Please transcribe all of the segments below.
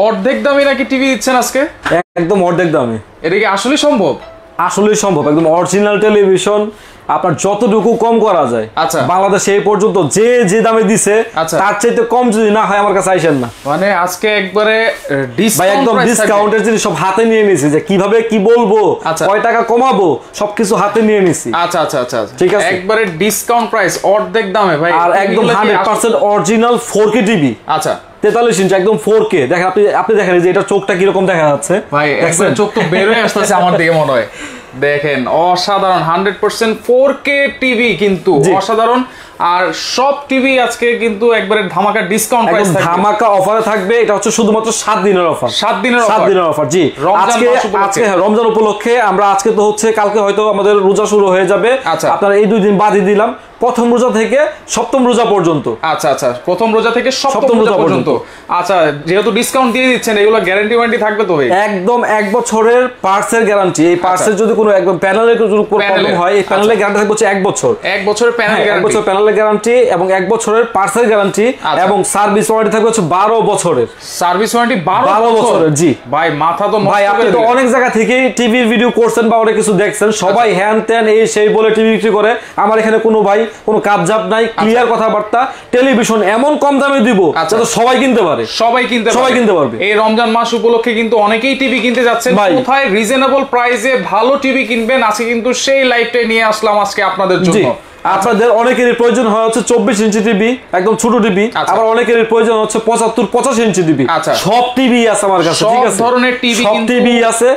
অর্ধেক দামে নাকি টিভি দিচ্ছেন আজকে একদম অর্ধেক দামে এটা কি আসলে সম্ভব আসলেই সম্ভব একদম অরিজিনাল টেলিভিশন আপনার যতটুকু কম করা যায় আচ্ছা। বাংলাদেশে এই পর্যন্ত যে যে দামে দিছে আচ্ছা। তার চাইতে কম যদি না হয় আমার কাছে আইসেন না মানে আজকে একবারে ভাই একদম ডিসকাউন্টের জিনিস সব হাতে নিয়ে নিছি যে কীভাবে কি বলব আচ্ছা। কয় টাকা কমাবো সবকিছু হাতে নিয়ে নিছি আচ্ছা আচ্ছা আচ্ছা আচ্ছা। ঠিক আছে। একবারে ডিসকাউন্ট প্রাইস অর্ধেক দামে ভাই আর একদম এগুলো কি হান্ড্রেড আস- percent original four K TV আচ্ছা তেতাল্লিশ ইঞ্চি একদম ফোর কে দেখেন আপনি আপনি দেখেন যে এটা চোখটা কীরকম দেখা যাচ্ছে। ভাই একবারে চোখ তো আসতেছে আমার দিকে মনে হয়। দেখেন অসাধারণ hundred percent four K TV কিন্তু অসাধারণ। আর সব টিভি আজকে কিন্তু একবারে ধামাকা ডিসকাউন্ট প্রাইস একদম ধামাকা অফারে থাকবে। এটা হচ্ছে শুধুমাত্র সাত দিনের অফার সাত দিনের সাত offer? দিনের অফার জি। আজকে আজকে হ্যাঁ, রমজান উপলক্ষে আমরা আজকে তো হচ্ছে কালকে হয়তো আমাদের রোজা শুরু হয়ে যাবে। আচ্ছা। আপনারা এই দুই দিন বাদই দিলাম। প্রথম রোজা থেকে সপ্তম রোজা পর্যন্ত। আচ্ছা আচ্ছা প্রথম রোজা থেকে সপ্তম রোজা পর্যন্ত। আচ্ছা যেহেতু ডিসকাউন্ট দিয়ে দিচ্ছেন এগুলো গ্যারান্টি ওয়ারেন্টি থাকবে তো ভাই? একদম এক বছরের পার্টসের গ্যারান্টি এই পার্টসের যদি কোনো একদম প্যানেলের কোনো প্রবলেম হয় এই প্যানেলের গ্যারান্টি থাকবে হচ্ছে এক বছর। এক বছরের প্যানেল এক বছর গ্যারান্টি প্যানেলের গ্যারান্টি এবং এক বছরের পার্সের গ্যারান্টি আচ্ছা। এবং সার্ভিস ওয়ারেন্টি থাকবে হচ্ছে বারো বছরের। সার্ভিস ওয়ারেন্টি 12 বারো বছরের, জি। ভাই মাথা তো ভাই আপনি তো অনেক জায়গা থেকেই টিভির ভিডিও করছেন বা অনেক কিছু দেখছেন। সবাই আচ্ছা। হ্যান ত্যান এই সেই বলে টিভি বিক্রি করে। আমার এখানে কোনো ভাই কোনো কাপজাপ নাই ক্লিয়ার কথাবার্তা টেলিভিশন এমন কম দামে দিব আচ্ছা। যাতে সবাই কিনতে পারে। সবাই কিনতে সবাই কিনতে পারবে। এই রমজান মাস উপলক্ষে কিন্তু অনেকেই টিভি কিনতে যাচ্ছেন। কোথায় রিজনেবল প্রাইসে ভালো টিভি কিনবেন? আজকে কিন্তু সেই লাইভটাই নিয়ে আসলাম আজকে আপনাদের জন্য। আপনাদের অনেকেরই প্রয়োজন হয় হচ্ছে চব্বিশ ইঞ্চি টিভি একদম ছোট টিভি আচ্ছা। আবার অনেকেরই প্রয়োজন হচ্ছে পঁচাত্তর পঁচাশি ইঞ্চি টিভি আচ্ছা। সব টিভি আছে আমার কাছে ঠিক আছে ধরনের টিভি সব টিভি আছে।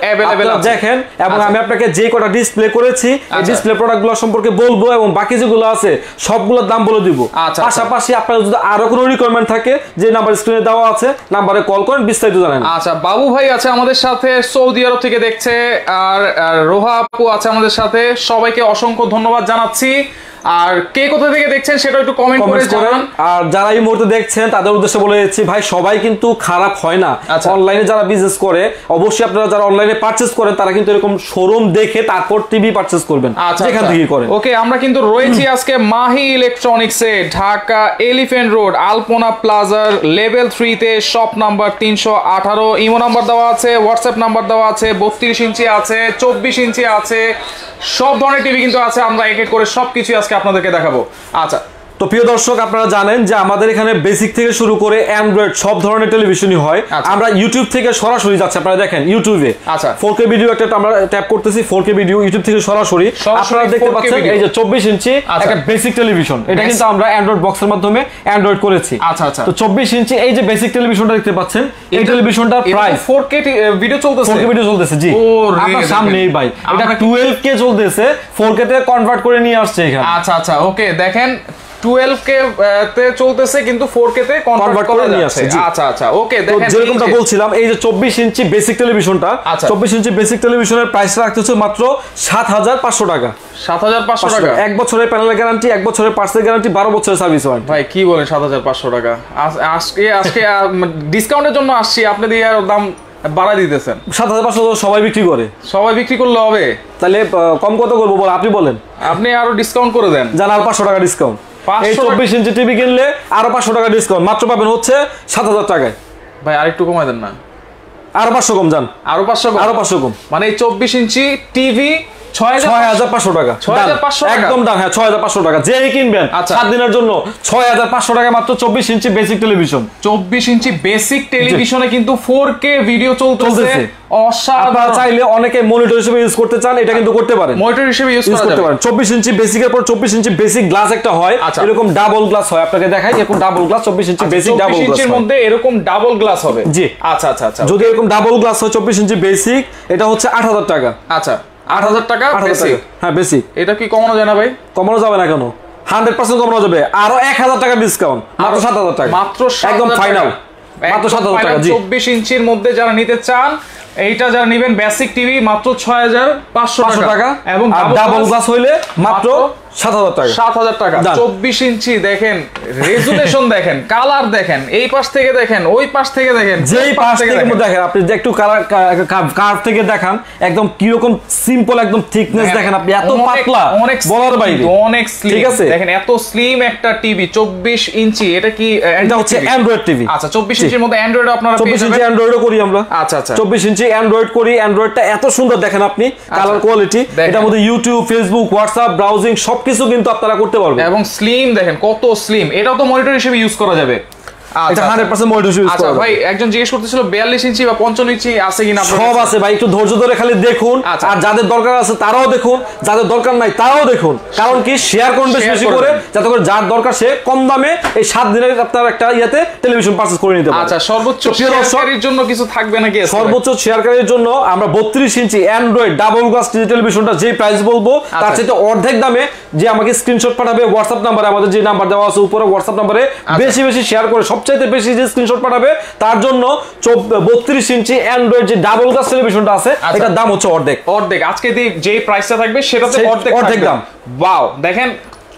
দেখেন এবং আচ্ছা। আমি আপনাকে যে কটা ডিসপ্লে করেছি এই আচ্ছা। ডিসপ্লে প্রোডাক্টগুলো সম্পর্কে বলব এবং বাকি যেগুলো আছে সবগুলোর দাম বলে দিব আচ্ছা, পাশাপাশি আপনার যদি আরও কোনো রিকোয়ারমেন্ট থাকে যে নাম্বার স্ক্রিনে দেওয়া আছে নাম্বারে কল করেন বিস্তারিত জানেন আচ্ছা বাবু ভাই আছে আমাদের সাথে সৌদি আরব থেকে দেখছে আর আর রোহা আপু আছে আমাদের সাথে সবাইকে অসংখ্য ধন্যবাদ জানাচ্ছি আর কে কোথা থেকে দেখছেন সেটা একটু কমেন্ট করে জানান। আর যারা এই মুহূর্তে দেখছেন তাদের উদ্দেশ্যে বলে যাচ্ছি ভাই সবাই কিন্তু খারাপ হয় না। আচ্ছা। অনলাইনে যারা বিজনেস করে অবশ্যই আপনারা যারা অনলাইনে পারচেস করেন তারা কিন্তু এরকম শোরুম দেখে তারপর টিভি পারচেস করবেন আচ্ছা যেখান আচ্ছা। থেকে করেন। ওকে আমরা কিন্তু রয়েছি আজকে মাহি ইলেকট্রনিক্সে ঢাকা এলিফ্যান্ট রোড আলপনা প্লাজার লেভেল থ্রিতে শপ নাম্বার তিনশো আঠারো। ইমো নাম্বার দেওয়া আছে হোয়াটসঅ্যাপ নাম্বার দেওয়া আছে বত্রিশ ইঞ্চি আছে চব্বিশ ইঞ্চি আছে সব ধরনের টিভি কিন্তু আছে। আমরা এক এক করে সবকিছু আজকে আপনাদেরকে দেখাবো। আচ্ছা তো প্রিয় দর্শক আপনারা জানেন যে আমাদের এখানে বেসিক থেকে শুরু করে অ্যান্ড্রয়েড সব ধরনের টেলিভিশনই হয়। আচ্ছা। আমরা ইউটিউব থেকে সরাসরি যাচ্ছে। আপনারা দেখেন ইউটিউবে আচ্ছা। ফোর কে ভিডিও একটা আমরা ট্যাপ করতেছি ফোর কে ভিডিও ইউটিউব থেকে সরাসরি। আপনারা দেখতে পাচ্ছেন এই যে চব্বিশ ইঞ্চি আচ্ছা। একটা বেসিক টেলিভিশন এটা কিন্তু আমরা অ্যান্ড্রয়েড বক্সের মাধ্যমে অ্যান্ড্রয়েড করেছি। আচ্ছা, আচ্ছা। তো চব্বিশ ইঞ্চি এই যে বেসিক টেলিভিশনটা দেখতে পাচ্ছেন এই টেলিভিশনটার প্রাইস ফোর কে ভিডিও চলতেছে? ফোর কে ভিডিও চলতেছে জি। আপনার। সামনেই ভাই। এটা আমরা কি- টুয়েলভ কে চলতেছে ফোর কে তে কনভার্ট করে নিয়ে আসছে এখানে। আচ্ছা আচ্ছা ওকে দেখেন টুয়েলভ কে তে চলতেছে কিন্তু ফোর কে তে কনভার্ট করা যাচ্ছে। আচ্ছা আচ্ছা ওকে দেখেন যেরকমটা বলছিলাম এই যে চব্বিশ ইঞ্চি বেসিক টেলিভিশনটা আচ্ছা। চব্বিশ ইঞ্চি বেসিক টেলিভিশনের প্রাইস রাখতে হচ্ছে মাত্র সাত হাজার পাঁচশো টাকা। সাত হাজার পাঁচশো টাকা? এক বছরের প্যানেলের গ্যারান্টি এক বছরের পার্সেল গ্যারান্টি বারো বছরের সার্ভিস ওয়ারেন্টি ভাই কি বলেন সাত হাজার পাঁচশো টাকা? আজ- আজকে আজকে ডিসকাউন্টের জন্য আসছি আপনি দিয়ে আর দাম বাড়াই দিতেছেন। সাত হাজার পাঁচশো সবাই বিক্রি করে। সবাই বিক্রি করলে হবে। তাহলে কম কত করব বল আপনি বলেন। আপনি আরও ডিসকাউন্ট করে দেন। জান আর পাঁচশো টাকা ডিসকাউন্ট 500 এই চব্বিশ ইঞ্চি টিভি কিনলে আরও পাঁচশো টাকা ডিসকাউন্ট মাত্র পাবেন হচ্ছে সাত হাজার টাকায়। ভাই আরেকটু কমাই দেন না। আরও পাঁচশো কম যান। আরও পাঁচশো আরও পাঁচশো কম। মানে এই চব্বিশ ইঞ্চি টিভি ছয় হাজার ছয় হাজার পাঁচশো টাকা। 6,500 ডান। টাকা? একদম ডান হ্যাঁ টাকা। কিনবেন আচ্ছা। দিনের জন্য ছয় হাজার পাঁচশো টাকা মাত্র চব্বিশ ইঞ্চি বেসিক টেলিভিশন ইঞ্চি বেসিক টেলিভিশনে কিন্তু ভিডিও চলতেছে। চলতেছে। আপনারা চাইলে অনেকে মনিটর হিসেবে ইউজ করতে চান এটা কিন্তু করতে পারেন। মনিটর হিসেবে ইউজ ইউজ করতে পারেন। চব্বিশ ইঞ্চি বেসিকের পর চব্বিশ ইঞ্চি বেসিক গ্লাস একটা হয়। আচ্ছা। এরকম ডাবল গ্লাস হয়। আপনাকে দেখাই এরকম ডাবল গ্লাস চব্বিশ ইঞ্চি বেসিক ডাবল গ্লাস মধ্যে এরকম ডাবল গ্লাস হবে। জি। আচ্ছা আচ্ছা আচ্ছা যদি এরকম ডাবল গ্লাস হয় চব্বিশ ইঞ্চি বেসিক এটা হচ্ছে আট হাজার টাকা। আচ্ছা। আট হাজার টাকা হ্যাঁ বেশি। এটা কি কমানো যায় না ভাই? কমানো যাবে না কেন? হান্ড্রেড পার্সেন্ট কমানো যাবে। আরও এক হাজার টাকা ডিসকাউন্ট মাত্র সাত হাজার টাকা। মাত্র একদম ফাইনাল মাত্র সাত হাজার টাকা চব্বিশ ইঞ্চির মধ্যে যারা নিতে চান এইটা যারা নিবেন বেসিক টিভি মাত্র ছয় হাজার পাঁচশো টাকা। এবং ডাবল গ্লাস হইলে মাত্র সাত হাজার টাকা। সাত হাজার টাকা। চব্বিশ ইঞ্চি দেখেন রেজুলেশন দেখেন কালার দেখেন এই পাশ থেকে দেখেন ওই পাশ থেকে দেখেন যেই পাশ থেকে দেখেন। দেখেন আপনি যে একটু কালার কার থেকে দেখান একদম কীরকম সিম্পল একদম থিকনেস দেখেন আপনি এত পাতলা অনেক বলার বাইরে। অনেক স্লিম ঠিক আছে? দেখেন এত স্লিম একটা টিভি চব্বিশ ইঞ্চি এটা কি এটা হচ্ছে অ্যান্ড্রয়েড টিভি আচ্ছা চব্বিশ ইঞ্চির মধ্যে অ্যান্ড্রয়েড আপনারা চব্বিশ ইঞ্চি অ্যান্ড্রয়েডও করি আমরা। আচ্ছা আচ্ছা। চব্বিশ ইঞ্চি অ্যান্ড্রয়েড করি অ্যান্ড্রয়েডটা এত সুন্দর দেখেন আপনি কালার কোয়ালিটি এটার মধ্যে ইউটিউব ফেসবুক হোয়াটসঅ্যাপ ব্রাউজিং সবকিছু কিন্তু আপনারা করতে পারবেন। এবং স্লিম দেখেন, কত স্লিম এটাও তো মনিটর হিসেবে ইউজ করা যাবে। এটা আচ্ছা। ইউজ আচ্ছা ভাই একজন জিজ্ঞেস করতেছিল বিয়াল্লিশ ইঞ্চি বা পঞ্চান্ন ইঞ্চি আছে কিনা সব আছে ভাই একটু ধৈর্য ধরে খালি দেখুন আচ্ছা। আর যাদের দরকার আছে তারাও দেখুন যাদের দরকার নাই তারাও দেখুন কারণ কি শেয়ার করুন বেশি বেশি করে করে যাতে করে যার দরকার সে কম দামে এই সাত দিনের আপনার একটা ইয়াতে টেলিভিশন পারচেজ করে নিতে পারে আচ্ছা সর্বোচ্চ শেয়ারকারীর জন্য কিছু থাকবে নাকি সর্বোচ্চ শেয়ারকারীর জন্য আমরা বত্রিশ ইঞ্চি অ্যান্ড্রয়েড ডাবল গ্লাস টেলিভিশনটা যে প্রাইস বলব তার। চাইতে অর্ধেক দামে যে আমাকে স্ক্রিনশট পাঠাবে হোয়াটসঅ্যাপ নাম্বারে আমাদের যে নাম্বার দেওয়া আছে উপরে হোয়াটসঅ্যাপ নাম্বারে। বেশি বেশি শেয়ার করে সবচাইতে বেশি যে স্ক্রিনশট পাঠাবে তার জন্য বত্রিশ ইঞ্চি অ্যান্ড্রয়েড যে ডাবল গ্লাস টেলিভিশনটা আছে আচ্ছা। এটার দাম হচ্ছে অর্ধেক অর্ধেক আজকে যে- প্রাইসটা থাকবে সেটাতে অর্ধেক অর্ধেক দাম। ওয়াও দেখেন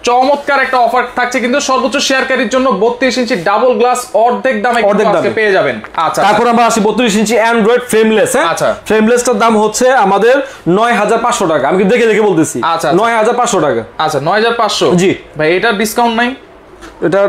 চমৎকার একটা অফার থাকছে কিন্তু সর্বোচ্চ শেয়ারকারীর জন্য বত্রিশ ইঞ্চি ডাবল গ্লাস অর্ধেক দামে অর্ধেক দামে। পেয়ে যাবেন আচ্ছা তারপর আমরা আসি বত্রিশ ইঞ্চি অ্যান্ড্রয়েড ফ্রেমলেস হ্যাঁ আচ্ছা। ফ্রেমলেসটার দাম হচ্ছে আমাদের নয় হাজার পাঁচশো টাকা আমি কি দেখে দেখে বলতেছি আচ্ছা, আচ্ছা। নয় হাজার পাঁচশো টাকা আচ্ছা নয় হাজার পাঁচশো জি। ভাই এটার ডিসকাউন্ট নাই এটা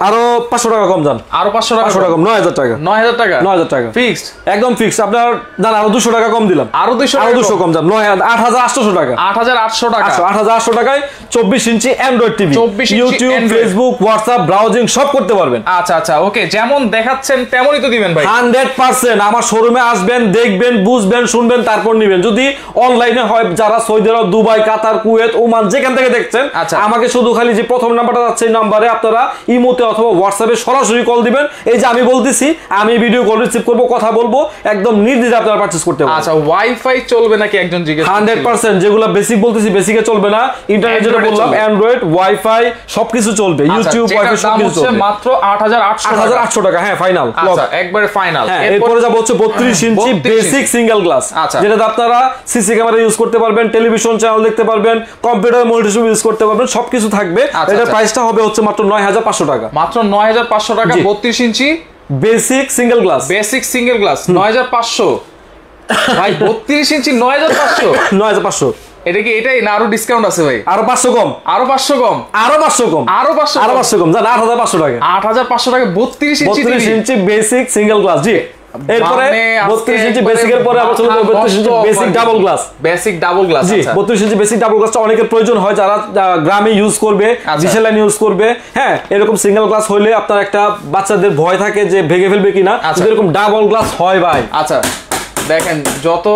আরও পাঁচশো টাকা কম যান। আরও পাঁচশো টাকা টাকা কম নয় হাজার টাকা। নয় হাজার টাকা? নয় হাজার টাকা। ফিক্সড? একদম ফিক্স আপনার দান আরও দুশো টাকা কম দিলাম। আরও দুশো আরও দুশো কম। যান। নয় হাজার- আট হাজার আটশো টাকা। আট হাজার আটশো টাকা। আট হাজার আটশো টাকায় চব্বিশ ইঞ্চি অ্যান্ড্রয়েড টিভি 24 ইঞ্চি ইউটিউব ফেসবুক হোয়াটসঅ্যাপ ব্রাউজিং সব করতে পারবেন। আচ্ছা আচ্ছা ওকে যেমন দেখাচ্ছেন তেমনই তো দিবেন ভাই। হান্ড্রেড পার্সেন্ট আমার শোরুমে আসবেন দেখবেন বুঝবেন শুনবেন তারপর নিবেন। যদি অনলাইনে হয় যারা Saudi Arab Dubai Qatar Kuwait Oman যেখান থেকে দেখছেন আচ্ছা। আমাকে শুধু খালি যে প্রথম নাম্বারটা যাচ্ছে এই নাম্বারে আপনারা ইমোতে অথবা হোয়াটসঅ্যাপে সরাসরি কল দিবেন। এই যে আমি বলতেছি আমি ভিডিও কল রিসিভ করব কথা বলব একদম নির্দিষ্ট আপনারা পারচেস করতে পারবেন। আচ্ছা ওয়াইফাই চলবে নাকি একজন জিজ্ঞেস হান্ড্রেড করছিল। পার্সেন্ট যেগুলো বেসিক বলতেছি বেসিকে চলবে না। ইন্টারনেট যেটা বললাম। অ্যান্ড্রয়েড ওয়াইফাই সবকিছু চলবে। আচ্ছা, ইউটিউব ওয়াইফাই সবকিছু চলবে। মাত্র আট হাজার আটশো আট হাজার আটশো টাকা হ্যাঁ ফাইনাল আচ্ছা একবারে ফাইনাল হ্যাঁ এরপরে যাব হচ্ছে বত্রিশ ইঞ্চি বেসিক সিঙ্গেল গ্লাস আচ্ছা। যেটাতে আপনারা সিসি ক্যামেরা ইউজ করতে পারবেন টেলিভিশন চ্যানেল দেখতে পারবেন কম্পিউটার মনিটর ইউজ করতে পারবেন সবকিছু থাকবে। আচ্ছা, এটার আচ্ছা। প্রাইসটা হবে হচ্ছে মাত্র নয় হাজার পাঁচশো টাকা। মাত্র নয় হাজার পাঁচশো টাকা বত্রিশ ইঞ্চি। Basic single glass basic single glass নয় হাজার পাঁচশো। ভাই বত্রিশ ইঞ্চি নয় হাজার পাঁচশো। নয় হাজার পাঁচশো। এটা কি এটাই না আরও ডিসকাউন্ট আছে ভাই? আরও পাঁচশো কম। আরও পাঁচশো কম। আরও পাঁচশো কম। আরও পাঁচশো আরও পাঁচশো কম। জান আট হাজার পাঁচশো টাকা। আট হাজার পাঁচশো টাকা বত্রিশ ইঞ্চি ইঞ্চি বেসিক সিঙ্গেল গ্লাস জি। এরপরে মানে আজকে বত্রিশ ইঞ্চি একবারে বেসিকের পরে আবার চলে যাব মাথা বত্রিশ ইঞ্চি basic double glass basic double glass জি বত্রিশ ইঞ্চি বেসিক ডাবল গ্লাসটা অনেকের প্রয়োজন হয় যারা গ্রামে ইউজ করবে আচ্ছা। ডিসেল লাইন ইউজ করবে। হ্যাঁ এরকম সিঙ্গেল গ্লাস হলে আপনার একটা বাচ্চাদের ভয় থাকে যে ভেঙে ফেলবে কিনা। আচ্ছা। এরকম ডাবল গ্লাস হয় ভাই। আচ্ছা। দেখেন যত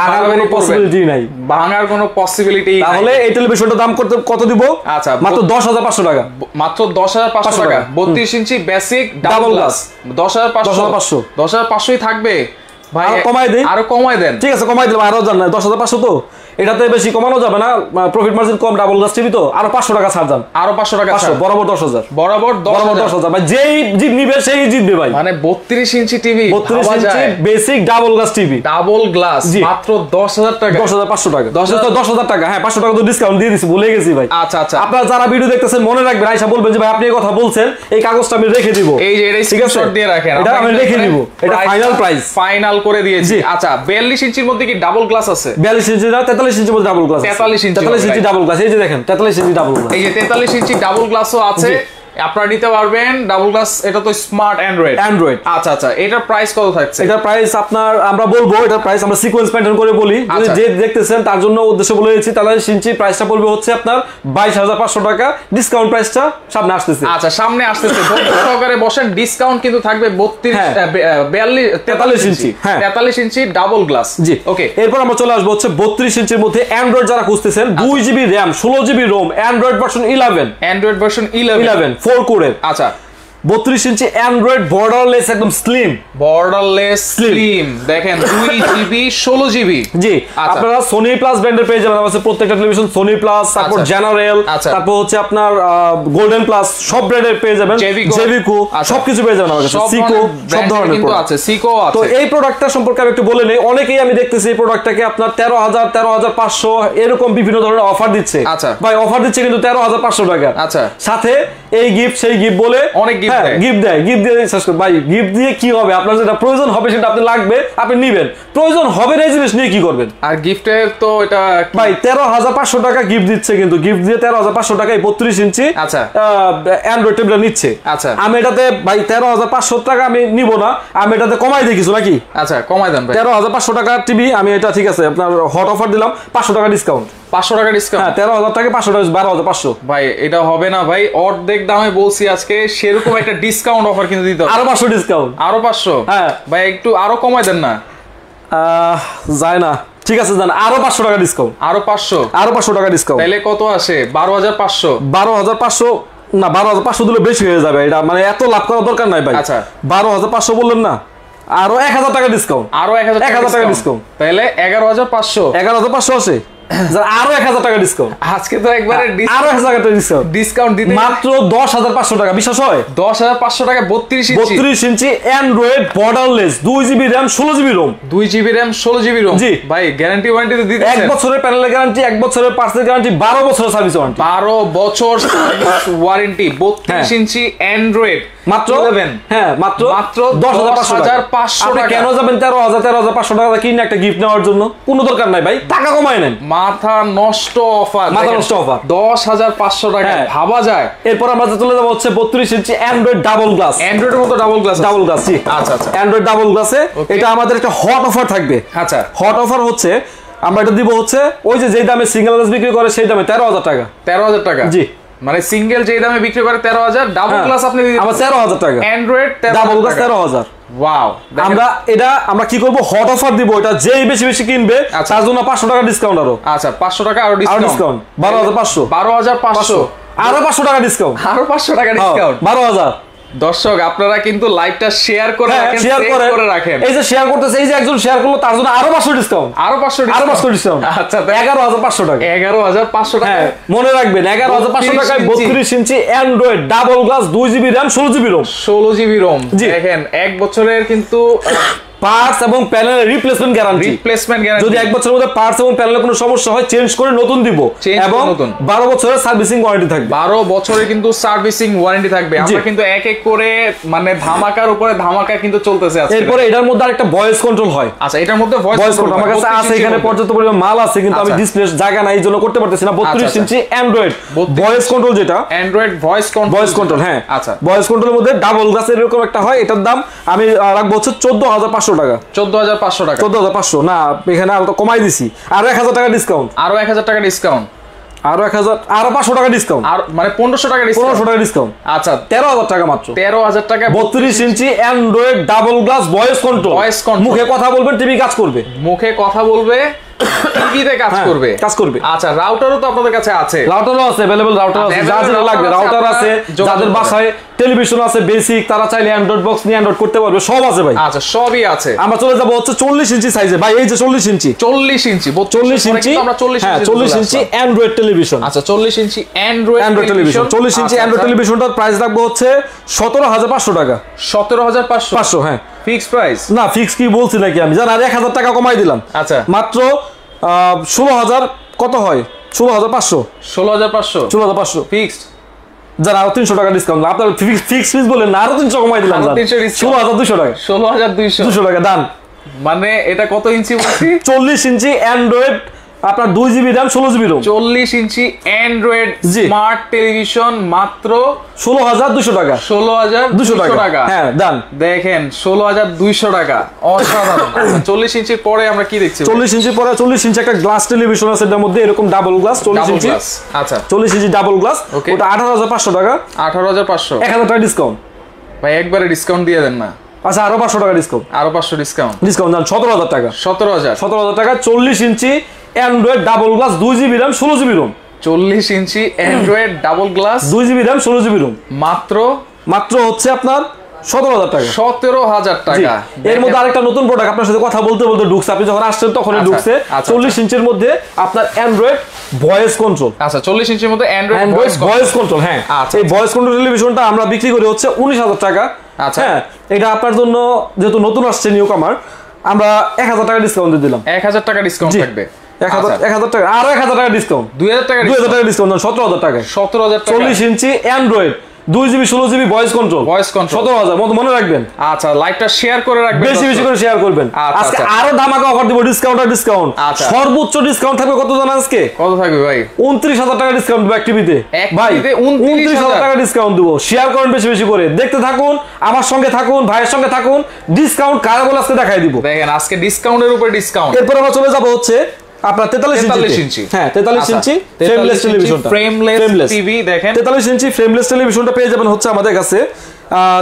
ভাঙার কোনো পসিবিলিটি নাই। ভাঙার কোনো পসিবিলিটি তাহলে এই টেলিভিশনটার দাম করতে কত দিব? আচ্ছা, মাত্র দশ হাজার পাঁচশো টাকা। মাত্র দশ হাজার পাঁচশো টাকা। টাকা। বত্রিশ ইঞ্চি বেসিক ডাবল গ্লাস দশ হাজার পাঁচশো। 10,500 দশ হাজার পাঁচশোই থাকবে। ভাই আরও কমায় দেই? আরও কমায় দেন। ঠিক আছে কমাই দিলাম। আরও জান দশ হাজার পাঁচশো তো। এটাতে বেশি কমানো যাবে না প্রফিট মার্জিন কম ডাবল গ্লাস টিভি তো আরও পাঁচশো টাকা ছাড় যান। আরও পাঁচশো টাকা বরাবর দশ হাজার। বরাবর বরাবর দশ হাজার ভাই যেই জিত নিবে সেই জিতবে ভাই। মানে বত্রিশ ইঞ্চি টিভি বত্রিশ ইঞ্চি basic double glass TV double glass মাত্র দশ হাজার টাকা। দশ হাজার পাঁচশো টাকা। দশ হাজার- দশ হাজার টাকা হ্যাঁ পাঁচশো টাকা তো ডিসকাউন্ট দিয়ে দিচ্ছি ভুলে গেছি ভাই। আচ্ছা আচ্ছা। আপনারা যারা ভিডিও দেখতেছেন মনে রাখবেন আইসা বলবেন যে ভাই আপনি এই কথা বলছেন এই কাগজটা আমি রেখে দিব। এই যে এটা ঠিক আছে? স্ক্রিনশট দিয়ে রাখেন এটা আমি রেখে দিব। এটা ফাইনাল প্রাইস ফাইনাল করে দিয়েছি। আচ্ছা বিয়াল্লিশ ইঞ্চির মধ্যে কি ডাবল গ্লাস আছে? বিয়াল্লিশ ইঞ্চি না তেতাল্লিশ ইঞ্চির বলতে ডাবল গ্লাস 43 ইঞ্চি তেতাল্লিশ ইঞ্চি ডাবল গ্লাস এই যে দেখেন তেতাল্লিশ ইঞ্চি ডাবল গ্লাস এই যে তেতাল্লিশ ইঞ্চি ডাবল গ্লাসও আছে। আপনারা নিতে পারবেন ডাবল গ্লাস এটা তো স্মার্ট অ্যান্ড্রয়েড অ্যান্ড্রয়েড আচ্ছা আচ্ছা এটার প্রাইস কত থাকছে? এটার প্রাইস আপনার আমরা বলব এটার প্রাইস আমরা সিকোয়েন্স মেনটেন করে বলি। যদি আচ্ছা। যে দেখতেছেন তার জন্য উদ্দেশ্য বলে দিচ্ছি তেতাল্লিশ ইঞ্চি প্রাইসটা পড়বে হচ্ছে আপনার বাইশ হাজার পাঁচশো টাকা। ডিসকাউন্ট প্রাইসটা সামনে আসতেছে। আচ্ছা সামনে আসতেছে। সহকারে বসেন ডিসকাউন্ট কিন্তু থাকবে বত্রিশ হ্যাঁ। বিয়াল্লিশ তেতাল্লিশ ইঞ্চি। ইঞ্চি, হ্যাঁ। তেতাল্লিশ ইঞ্চি ডাবল গ্লাস জি। ওকে এরপর আমরা চলে আসব হচ্ছে বত্রিশ ইঞ্চির মধ্যে অ্যান্ড্রয়েড যারা খুঁজতেছেন দুই জিবি র্যাম ষোলো GB ROM Android version eleven Android version eleven eleven four কোরের আচ্ছা। বত্রিশ ইঞ্চি অ্যান্ড্রয়েড বর্ডারলেস একদম স্লিম বর্ডারলেস স্লিম দেখেন দুই জিবি ষোলো জিবি জি আচ্ছা। আপনারা সোনি প্লাস ব্র্যান্ডের পেয়ে যাবেন আমার প্রত্যেকটা টেলিভিশন সোনি প্লাস তারপর আচ্ছা। জেনারেল আচ্ছা। তারপর হচ্ছে আপনার গোল্ডেন প্লাস সব ব্র্যান্ডের পেয়ে যাবেন। জেভিকো আচ্ছা। সবকিছু পেয়ে যাবেন আমার কাছে সিকো সব ধরনের কিন্তু product। আছে তো এই প্রোডাক্টটা সম্পর্কে আমি একটু বলে নেই অনেকেই আমি দেখতেছি এই প্রোডাক্টটাকে আপনার তেরো হাজার তেরো হাজার পাঁচশো এরকম বিভিন্ন ধরনের অফার দিচ্ছে আচ্ছা। ভাই অফার দিচ্ছে কিন্তু তেরো হাজার পাঁচশো টাকা আচ্ছা। সাথে এই গিফট সেই গিফট বলে অনেক gift গিফট দেয় গিফট দিয়ে শেষ করে। ভাই গিফট দিয়ে কি হবে? আপনার যেটা প্রয়োজন হবে সেটা আপনি লাগবে আপনি নিবেন। প্রয়োজন হবে না জিনিস নিয়ে কি করবেন? আর গিফটের তো এটা ভাই তেরো হাজার পাঁচশো টাকা গিফট দিচ্ছে কিন্তু। গিফট দিয়ে তেরো হাজার পাঁচশো টাকায় বত্রিশ ইঞ্চি আচ্ছা। অ্যান্ড্রয়েড টেবিল নিচ্ছে। আচ্ছা। আমি এটাতে ভাই তেরো হাজার পাঁচশো টাকা আমি নিব না। আমি এটাতে কমাই দিয়ে কিছু নাকি? আচ্ছা কমাই দেন ভাই। তেরো হাজার পাঁচশো টাকা টিভি আমি এটা ঠিক আছে আপনার হট অফার দিলাম পাঁচশো টাকা ডিসকাউন্ট পাঁচশো টাকা ডিসকাউন্ট হ্যাঁ তেরো হাজার টাকা পাঁচশো টাকা বারো হাজার পাঁচশো। ভাই এটা হবে না ভাই। অর্ধেক দামে বলছি আজকে সেরকম একটা ডিসকাউন্ট অফার কিন্তু দিতে হবে। আরও পাঁচশো ডিসকাউন্ট আরও পাঁচশো? হ্যাঁ। ভাই একটু আরও কমাই দেন না। যায় না। ঠিক আছে জান আরও পাঁচশো টাকা ডিসকাউন্ট আরও পাঁচশো? আরও পাঁচশো টাকা ডিসকাউন্ট তাইলে কত আসে? বারো হাজার পাঁচশো। বারো হাজার পাঁচশো? না বারো হাজার পাঁচশো দিলে বেশি হয়ে যাবে। এটা মানে এত লাভ করার দরকার নাই ভাই। আচ্ছা। বারো হাজার পাঁচশো বললেন না। আরও এক হাজার টাকা ডিসকাউন্ট আরও এক হাজার টাকা ডিসকাউন্ট তাহলে এগারো হাজার পাঁচশো। এগারো হাজার পাঁচশো আছে আরও এক হাজার টাকা ডিসকাউন্ট আজকে তো একবারে আরও এক হাজার টাকা ডিসকাউন্ট ডিসকাউন্ট দিতে মাত্র দশ হাজার পাঁচশো টাকা বিশ্বাস হয়? দশ হাজার পাঁচশো টাকা বত্রিশ বত্রিশ ইঞ্চি অ্যান্ড্রয়েড বর্ডারলেস দুই জিবি র্যাম ষোলো জিবি রোম দুই জিবি র্যাম ষোলো জিবি রোম জি। ভাই গ্যারান্টি ওয়ারেন্টি তো দিতে এক বছরের প্যানেলের গ্যারান্টি এক বছরের পার্সেল গ্যারান্টি বারো বছরের সার্ভিস ওয়ারেন্টি বারো বছর ওয়ারেন্টি বত্রিশ হ্যাঁ। ইঞ্চি অ্যান্ড্রয়েড মাত্র হ্যাঁ মাত্র মাত্র দশ হাজার পাঁচশো টাকা। 10,500 আপনি টাকা। কেন যাবেন তেরো হাজার তেরো হাজার পাঁচশো টাকা কিনে একটা গিফট নেওয়ার জন্য? কোনো দরকার নাই ভাই টাকা কমায় নেন। মাথা নষ্ট অফার মাথা নষ্ট offer। দশ হাজার পাঁচশো টাকা হ্যাঁ। ভাবা যায়। এরপর আমরা চলে যাব হচ্ছে বত্রিশ ইঞ্চি অ্যান্ড্রয়েড ডাবল গ্লাস অ্যান্ড্রয়েডের মতো ডাবল গ্লাস ডাবল গ্লাস জি। আচ্ছা, আচ্ছা। অ্যান্ড্রয়েড ডাবল গ্লাসে এটা আমাদের একটা হট অফার থাকবে। আচ্ছা। হট অফার হচ্ছে আমরা এটা দিব হচ্ছে ওই যে যেই দামে সিঙ্গেল গ্লাস বিক্রি করে সেই দামে তেরো হাজার টাকা। তেরো হাজার টাকা? জি। মানে সিঙ্গেল যে দামে বিক্রি করে তেরো হাজার ডাবল ক্লাস গ্লাস আপনি আমার তেরো হাজার টাকা। অ্যান্ড্রয়েড ডাবল গ্লাস তেরো হাজার। ওয়াও আমরা এটা আমরা কি করব? হট অফার দিব এটা যেই বেশি বেশি কিনবে আচ্ছা। তার জন্য পাঁচশো টাকা ডিসকাউন্ট আরও। আচ্ছা পাঁচশো টাকা আরও ডিসকাউন্ট ডিসকাউন্ট বারো হাজার পাঁচশো। বারো হাজার পাঁচশো। আরও পাঁচশো টাকা ডিসকাউন্ট আরও পাঁচশো টাকা ডিসকাউন্ট বারো হাজার। দর্শক আপনারা কিন্তু লাইভটা শেয়ার করে রাখেন শেয়ার করে রাখেন। এই যে শেয়ার করতেছে এই যে একজন শেয়ার করল তার জন্য আরও পাঁচশো ডিসকাউন্ট আরও পাঁচশো আরও পাঁচশো ডিসকাউন্ট আচ্ছা এগারো হাজার পাঁচশো টাকা। এগারো হাজার পাঁচশো টাকা। হ্যাঁ মনে রাখবেন এগারো হাজার পাঁচশো 32 টাকায় ইঞ্চি। বত্রিশ ইঞ্চি অ্যান্ড্রয়েড ডাবল গ্লাস দুই জিবি র্যাম ষোলো জিবি রোম ষোলো জিবি রোম জি। দেখেন এক বছরের কিন্তু পার্টস এবং প্যানেলের রিপ্লেসমেন্ট গ্যারান্টি রিপ্লেসমেন্ট যদি এক বছরের মধ্যে পার্টস এবং প্যানেলের কোনো সমস্যা হয় চেঞ্জ করে নতুন দিব। এবং নতুন। বারো বছরের সার্ভিসিং ওয়ারেন্টি থাকবে। বারো বছরের কিন্তু সার্ভিসিং ওয়ারেন্টি থাকবে। আমরা কিন্তু এক এক করে মানে ধামাকার উপরে ধামাকা কিন্তু চলতেছে আজকে। এরপরে এটার মধ্যে আরেকটা ভয়েস কন্ট্রোল হয়। আচ্ছা এটার মধ্যে ভয়েস কন্ট্রোল আমার কাছে আছে এখানে পর্যাপ্ত পরিমাণ মাল আছে কিন্তু আমি আচ্ছা। ডিসপ্লে জায়গা নাই এই জন্য করতে পারতেছি না। বত্রিশ আচ্ছা। ইঞ্চি অ্যান্ড্রয়েড ভয়েস কন্ট্রোল যেটা। Android voice control voice control হ্যাঁ। আচ্ছা। ভয়েস কন্ট্রোলের মধ্যে ডাবল গ্লাসের এরকম একটা হয় এটার দাম আমি রাখব হচ্ছে চোদ্দ হাজার পাঁচশো টাকা। চোদ্দ হাজার পাঁচশো টাকা। চোদ্দ হাজার পাঁচশো। না এখানে আরও তো কমাই দিছি। আরও এক হাজার টাকা ডিসকাউন্ট আরও এক হাজার টাকা ডিসকাউন্ট আরও এক হাজার আরও পাঁচশো টাকা ডিসকাউন্ট আর মানে পনেরোশো টাকা পনেরোশো টাকা ডিসকাউন্ট আচ্ছা। তেরো হাজার টাকা মাত্র। তেরো হাজার টাকা বত্রিশ ইঞ্চি android double glass voice control Voice control মুখে কথা বলবেন টিভি কাজ করবে। মুখে কথা বলবে টিভিতে কাজ হ্যাঁ, করবে। কাজ করবে। আচ্ছা রাউটারও তো আপনাদের কাছে আছে। রাউটারও আছে অ্যাভেলেবল রাউটার আছে। যা লাগবে রাউটার আছে যাদের বাসায় টেলিভিশন আছে বেসিক তারা চাইলে অ্যান্ড্রয়েড বক্স নিয়ে অ্যান্ড্রয়েড করতে পারবে সব আছে ভাই। আচ্ছা সবই আছে। আমরা চলে যাব হচ্ছে চল্লিশ ইঞ্চি সাইজে ভাই এই যে চল্লিশ ইঞ্চি। চল্লিশ ইঞ্চি চল্লিশ ইঞ্চি? আমরা চল্লিশ হ্যাঁ চল্লিশ ইঞ্চি অ্যান্ড্রয়েড টেলিভিশন আচ্ছা চল্লিশ ইঞ্চি অ্যান্ড্রয়েড অ্যান্ড্রয়েড টেলিভিশন চল্লিশ ইঞ্চি অ্যান্ড্রয়েড টেলিভিশনটার প্রাইস রাখব হচ্ছে সতেরো হাজার পাঁচশো টাকা। সতেরো হাজার পাঁচশো? পাঁচশো হ্যাঁ। ফিক্স প্রাইস না ফিক্স কি বলছি নাকি আমি? জান আর এক হাজার টাকা কমাই দিলাম। আচ্ছা। মাত্র ষোলো হাজার কত হয়? ষোলো হাজার পাঁচশো। ষোলো হাজার পাঁচশো? ষোলো হাজার পাঁচশো। ফিক্সড যার আরও তিনশো টাকা ডিসকাউন্ট আপনার ফিক্স ফিক্স ফিস বলেন আরও তিনশো কমাই দিলাম আরও 300 discount। ষোলো হাজার দুশো টাকা। ষোলো হাজার দুইশো। দুশো টাকা দান মানে এটা কত ইঞ্চি বলছি? চল্লিশ ইঞ্চি অ্যান্ড্রয়েড আপনার দুই জিবি র্যাম ষোলো জিবি রোম চল্লিশ ইঞ্চি অ্যান্ড্রয়েড স্মার্ট টেলিভিশন মাত্র ষোলো হাজার দুশো টাকা। ষোলো হাজার দুশো টাকা। হ্যাঁ দান দেখেন ষোলো হাজার দুইশো টাকা। অসাধারণ। আচ্ছা, চল্লিশ ইঞ্চির পরে আমরা কি দেখছি? চল্লিশ ইঞ্চি পরে চল্লিশ ইঞ্চি একটা গ্লাস টেলিভিশন আছে এটার মধ্যে এরকম ডাবল গ্লাস চল্লিশ ইঞ্চি। আচ্ছা। চল্লিশ ইঞ্চি ডাবল গ্লাস. ওটা আঠারো হাজার পাঁচশো টাকা। আঠারো হাজার পাঁচশো। এক হাজার টাকা ডিসকাউন্ট ভাই একবারে ডিসকাউন্ট দিয়ে দেন না। আচ্ছা আরও পাঁচশো টাকা ডিসকাউন্ট আরও পাঁচশো ডিসকাউন্ট ডিসকাউন্ট দাম সতেরো হাজার টাকা। সতেরো হাজার। সতেরো হাজার টাকা চল্লিশ ইঞ্চি অ্যান্ড্রয়েড ডাবল গ্লাস দুই জিবি র্যাম ষোলো জিবি রোম চল্লিশ ইঞ্চি অ্যান্ড্রয়েড ডাবল গ্লাস দুই জিবি র্যাম ষোলো জিবি রোম মাত্র মাত্র হচ্ছে আপনার সতেরো হাজার টাকা। সতেরো হাজার টাকা। এর মধ্যে আরেকটা নতুন প্রোডাক্ট আপনার সাথে কথা বলতে বলতে ঢুকছে। আপনি যখন আসছেন আচ্ছা, ঢুকছে। আচ্ছা, চল্লিশ ইঞ্চের মধ্যে আপনার অ্যান্ড্রয়েড ভয়েস কন্ট্রোল আচ্ছা চল্লিশ ইঞ্চির মধ্যে অ্যান্ড্রয়েড অ্যান্ড্রয়েড ভয়েস কন্ট্রোল হ্যাঁ। আচ্ছা, এই ভয়েস কন্ট্রোল টেলিভিশনটা আমরা বিক্রি করি হচ্ছে উনিশ হাজার টাকা। আচ্ছা। হ্যাঁ এটা আপনার জন্য যেহেতু নতুন আসছে নিউ কামার আমরা এক হাজার টাকা ডিসকাউন্ট দিয়ে দিলাম। এক হাজার টাকা ডিসকাউন্ট থাকবে। টাকা আরও এক হাজার টাকা ডিসকাউন্ট দুই হাজার টাকা দুই হাজার টাকা ডিসকাউন্ট সতেরো হাজার টাকা। সতেরো হাজার চল্লিশ ইঞ্চি অ্যান্ড্রয়েড দুই জিবি ষোলো GB voice control Voice control। সতেরো হাজার মনে রাখবেন। আচ্ছা লাইভটা শেয়ার করে রাখবেন বেশি বেশি করে শেয়ার করবেন। আজকে। আরও ধামাকা অফার দিব ডিসকাউন্ট আর ডিসকাউন্ট। সর্বোচ্চ ডিসকাউন্ট থাকবে কত জানা আজকে? কত থাকবে ভাই? উনত্রিশ হাজার টাকা ডিসকাউন্ট দেবো অ্যাক্টিভিতে ভাই উনত্রিশ হাজার। টাকা ডিসকাউন্ট দেবো। শেয়ার করেন বেশি বেশি করে। দেখতে থাকুন আমার সঙ্গে থাকুন ভাইয়ের সঙ্গে থাকুন। ডিসকাউন্ট কারা বলে আজকে দেখাই দিব। দেখেন আজকে ডিসকাউন্টের উপর ডিসকাউন্ট এরপর আমরা চলে যাব হচ্ছে আপনার তেতাল্লিশ 43 ইঞ্চি ইঞ্চি। হ্যাঁ তেতাল্লিশ আচ্ছা, ইঞ্চি 43 ফ্রেমলেস ইঞ্চি টেলিভিশনটা frameless TV দেখেন। তেতাল্লিশ ইঞ্চি ফ্রেমলেস টেলিভিশনটা পেয়ে যাবেন হচ্ছে আমাদের কাছে।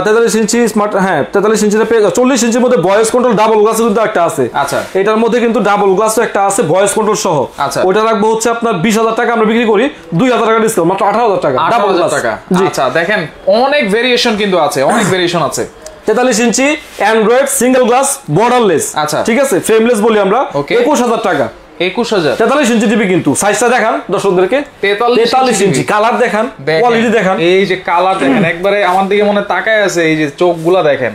তেতাল্লিশ ইঞ্চি স্মার্ট হ্যাঁ তেতাল্লিশ ইঞ্চিটা পেয়ে চল্লিশ ইঞ্চির মধ্যে ভয়েস কন্ট্রোল ডাবল গ্লাস কিন্তু একটা আছে। আচ্ছা। এটার মধ্যে কিন্তু ডাবল গ্লাস একটা আছে ভয়েস কন্ট্রোল সহ। আচ্ছা। ওটা রাখব হচ্ছে আপনার বিশ হাজার টাকা আমরা বিক্রি করি দুই হাজার টাকা ডিসকাউন্ট মাত্র আঠারো হাজার টাকা ডাবল 18,000 গ্লাস টাকা। আচ্ছা দেখেন অনেক ভেরিয়েশন কিন্তু আছে অনেক ভেরিয়েশন আছে। তেতাল্লিশ ইঞ্চি অ্যান্ড্রয়েড সিঙ্গেল গ্লাস বর্ডারলেস আচ্ছা। ঠিক আছে? ফ্রেমলেস বলি আমরা. একুশ হাজার টাকা। একুশ হাজার। তেতাল্লিশ ইঞ্চি টিভি কিন্তু। সাইজটা দেখান দর্শকদেরকে। 43 তেতাল্লিশ ইঞ্চি। কালার দেখান কোয়ালিটি দেখান। এই যে কালার দেখেন একবারে আমার দিকে মনে তাকায় আছে এই যে চোখগুলা দেখেন।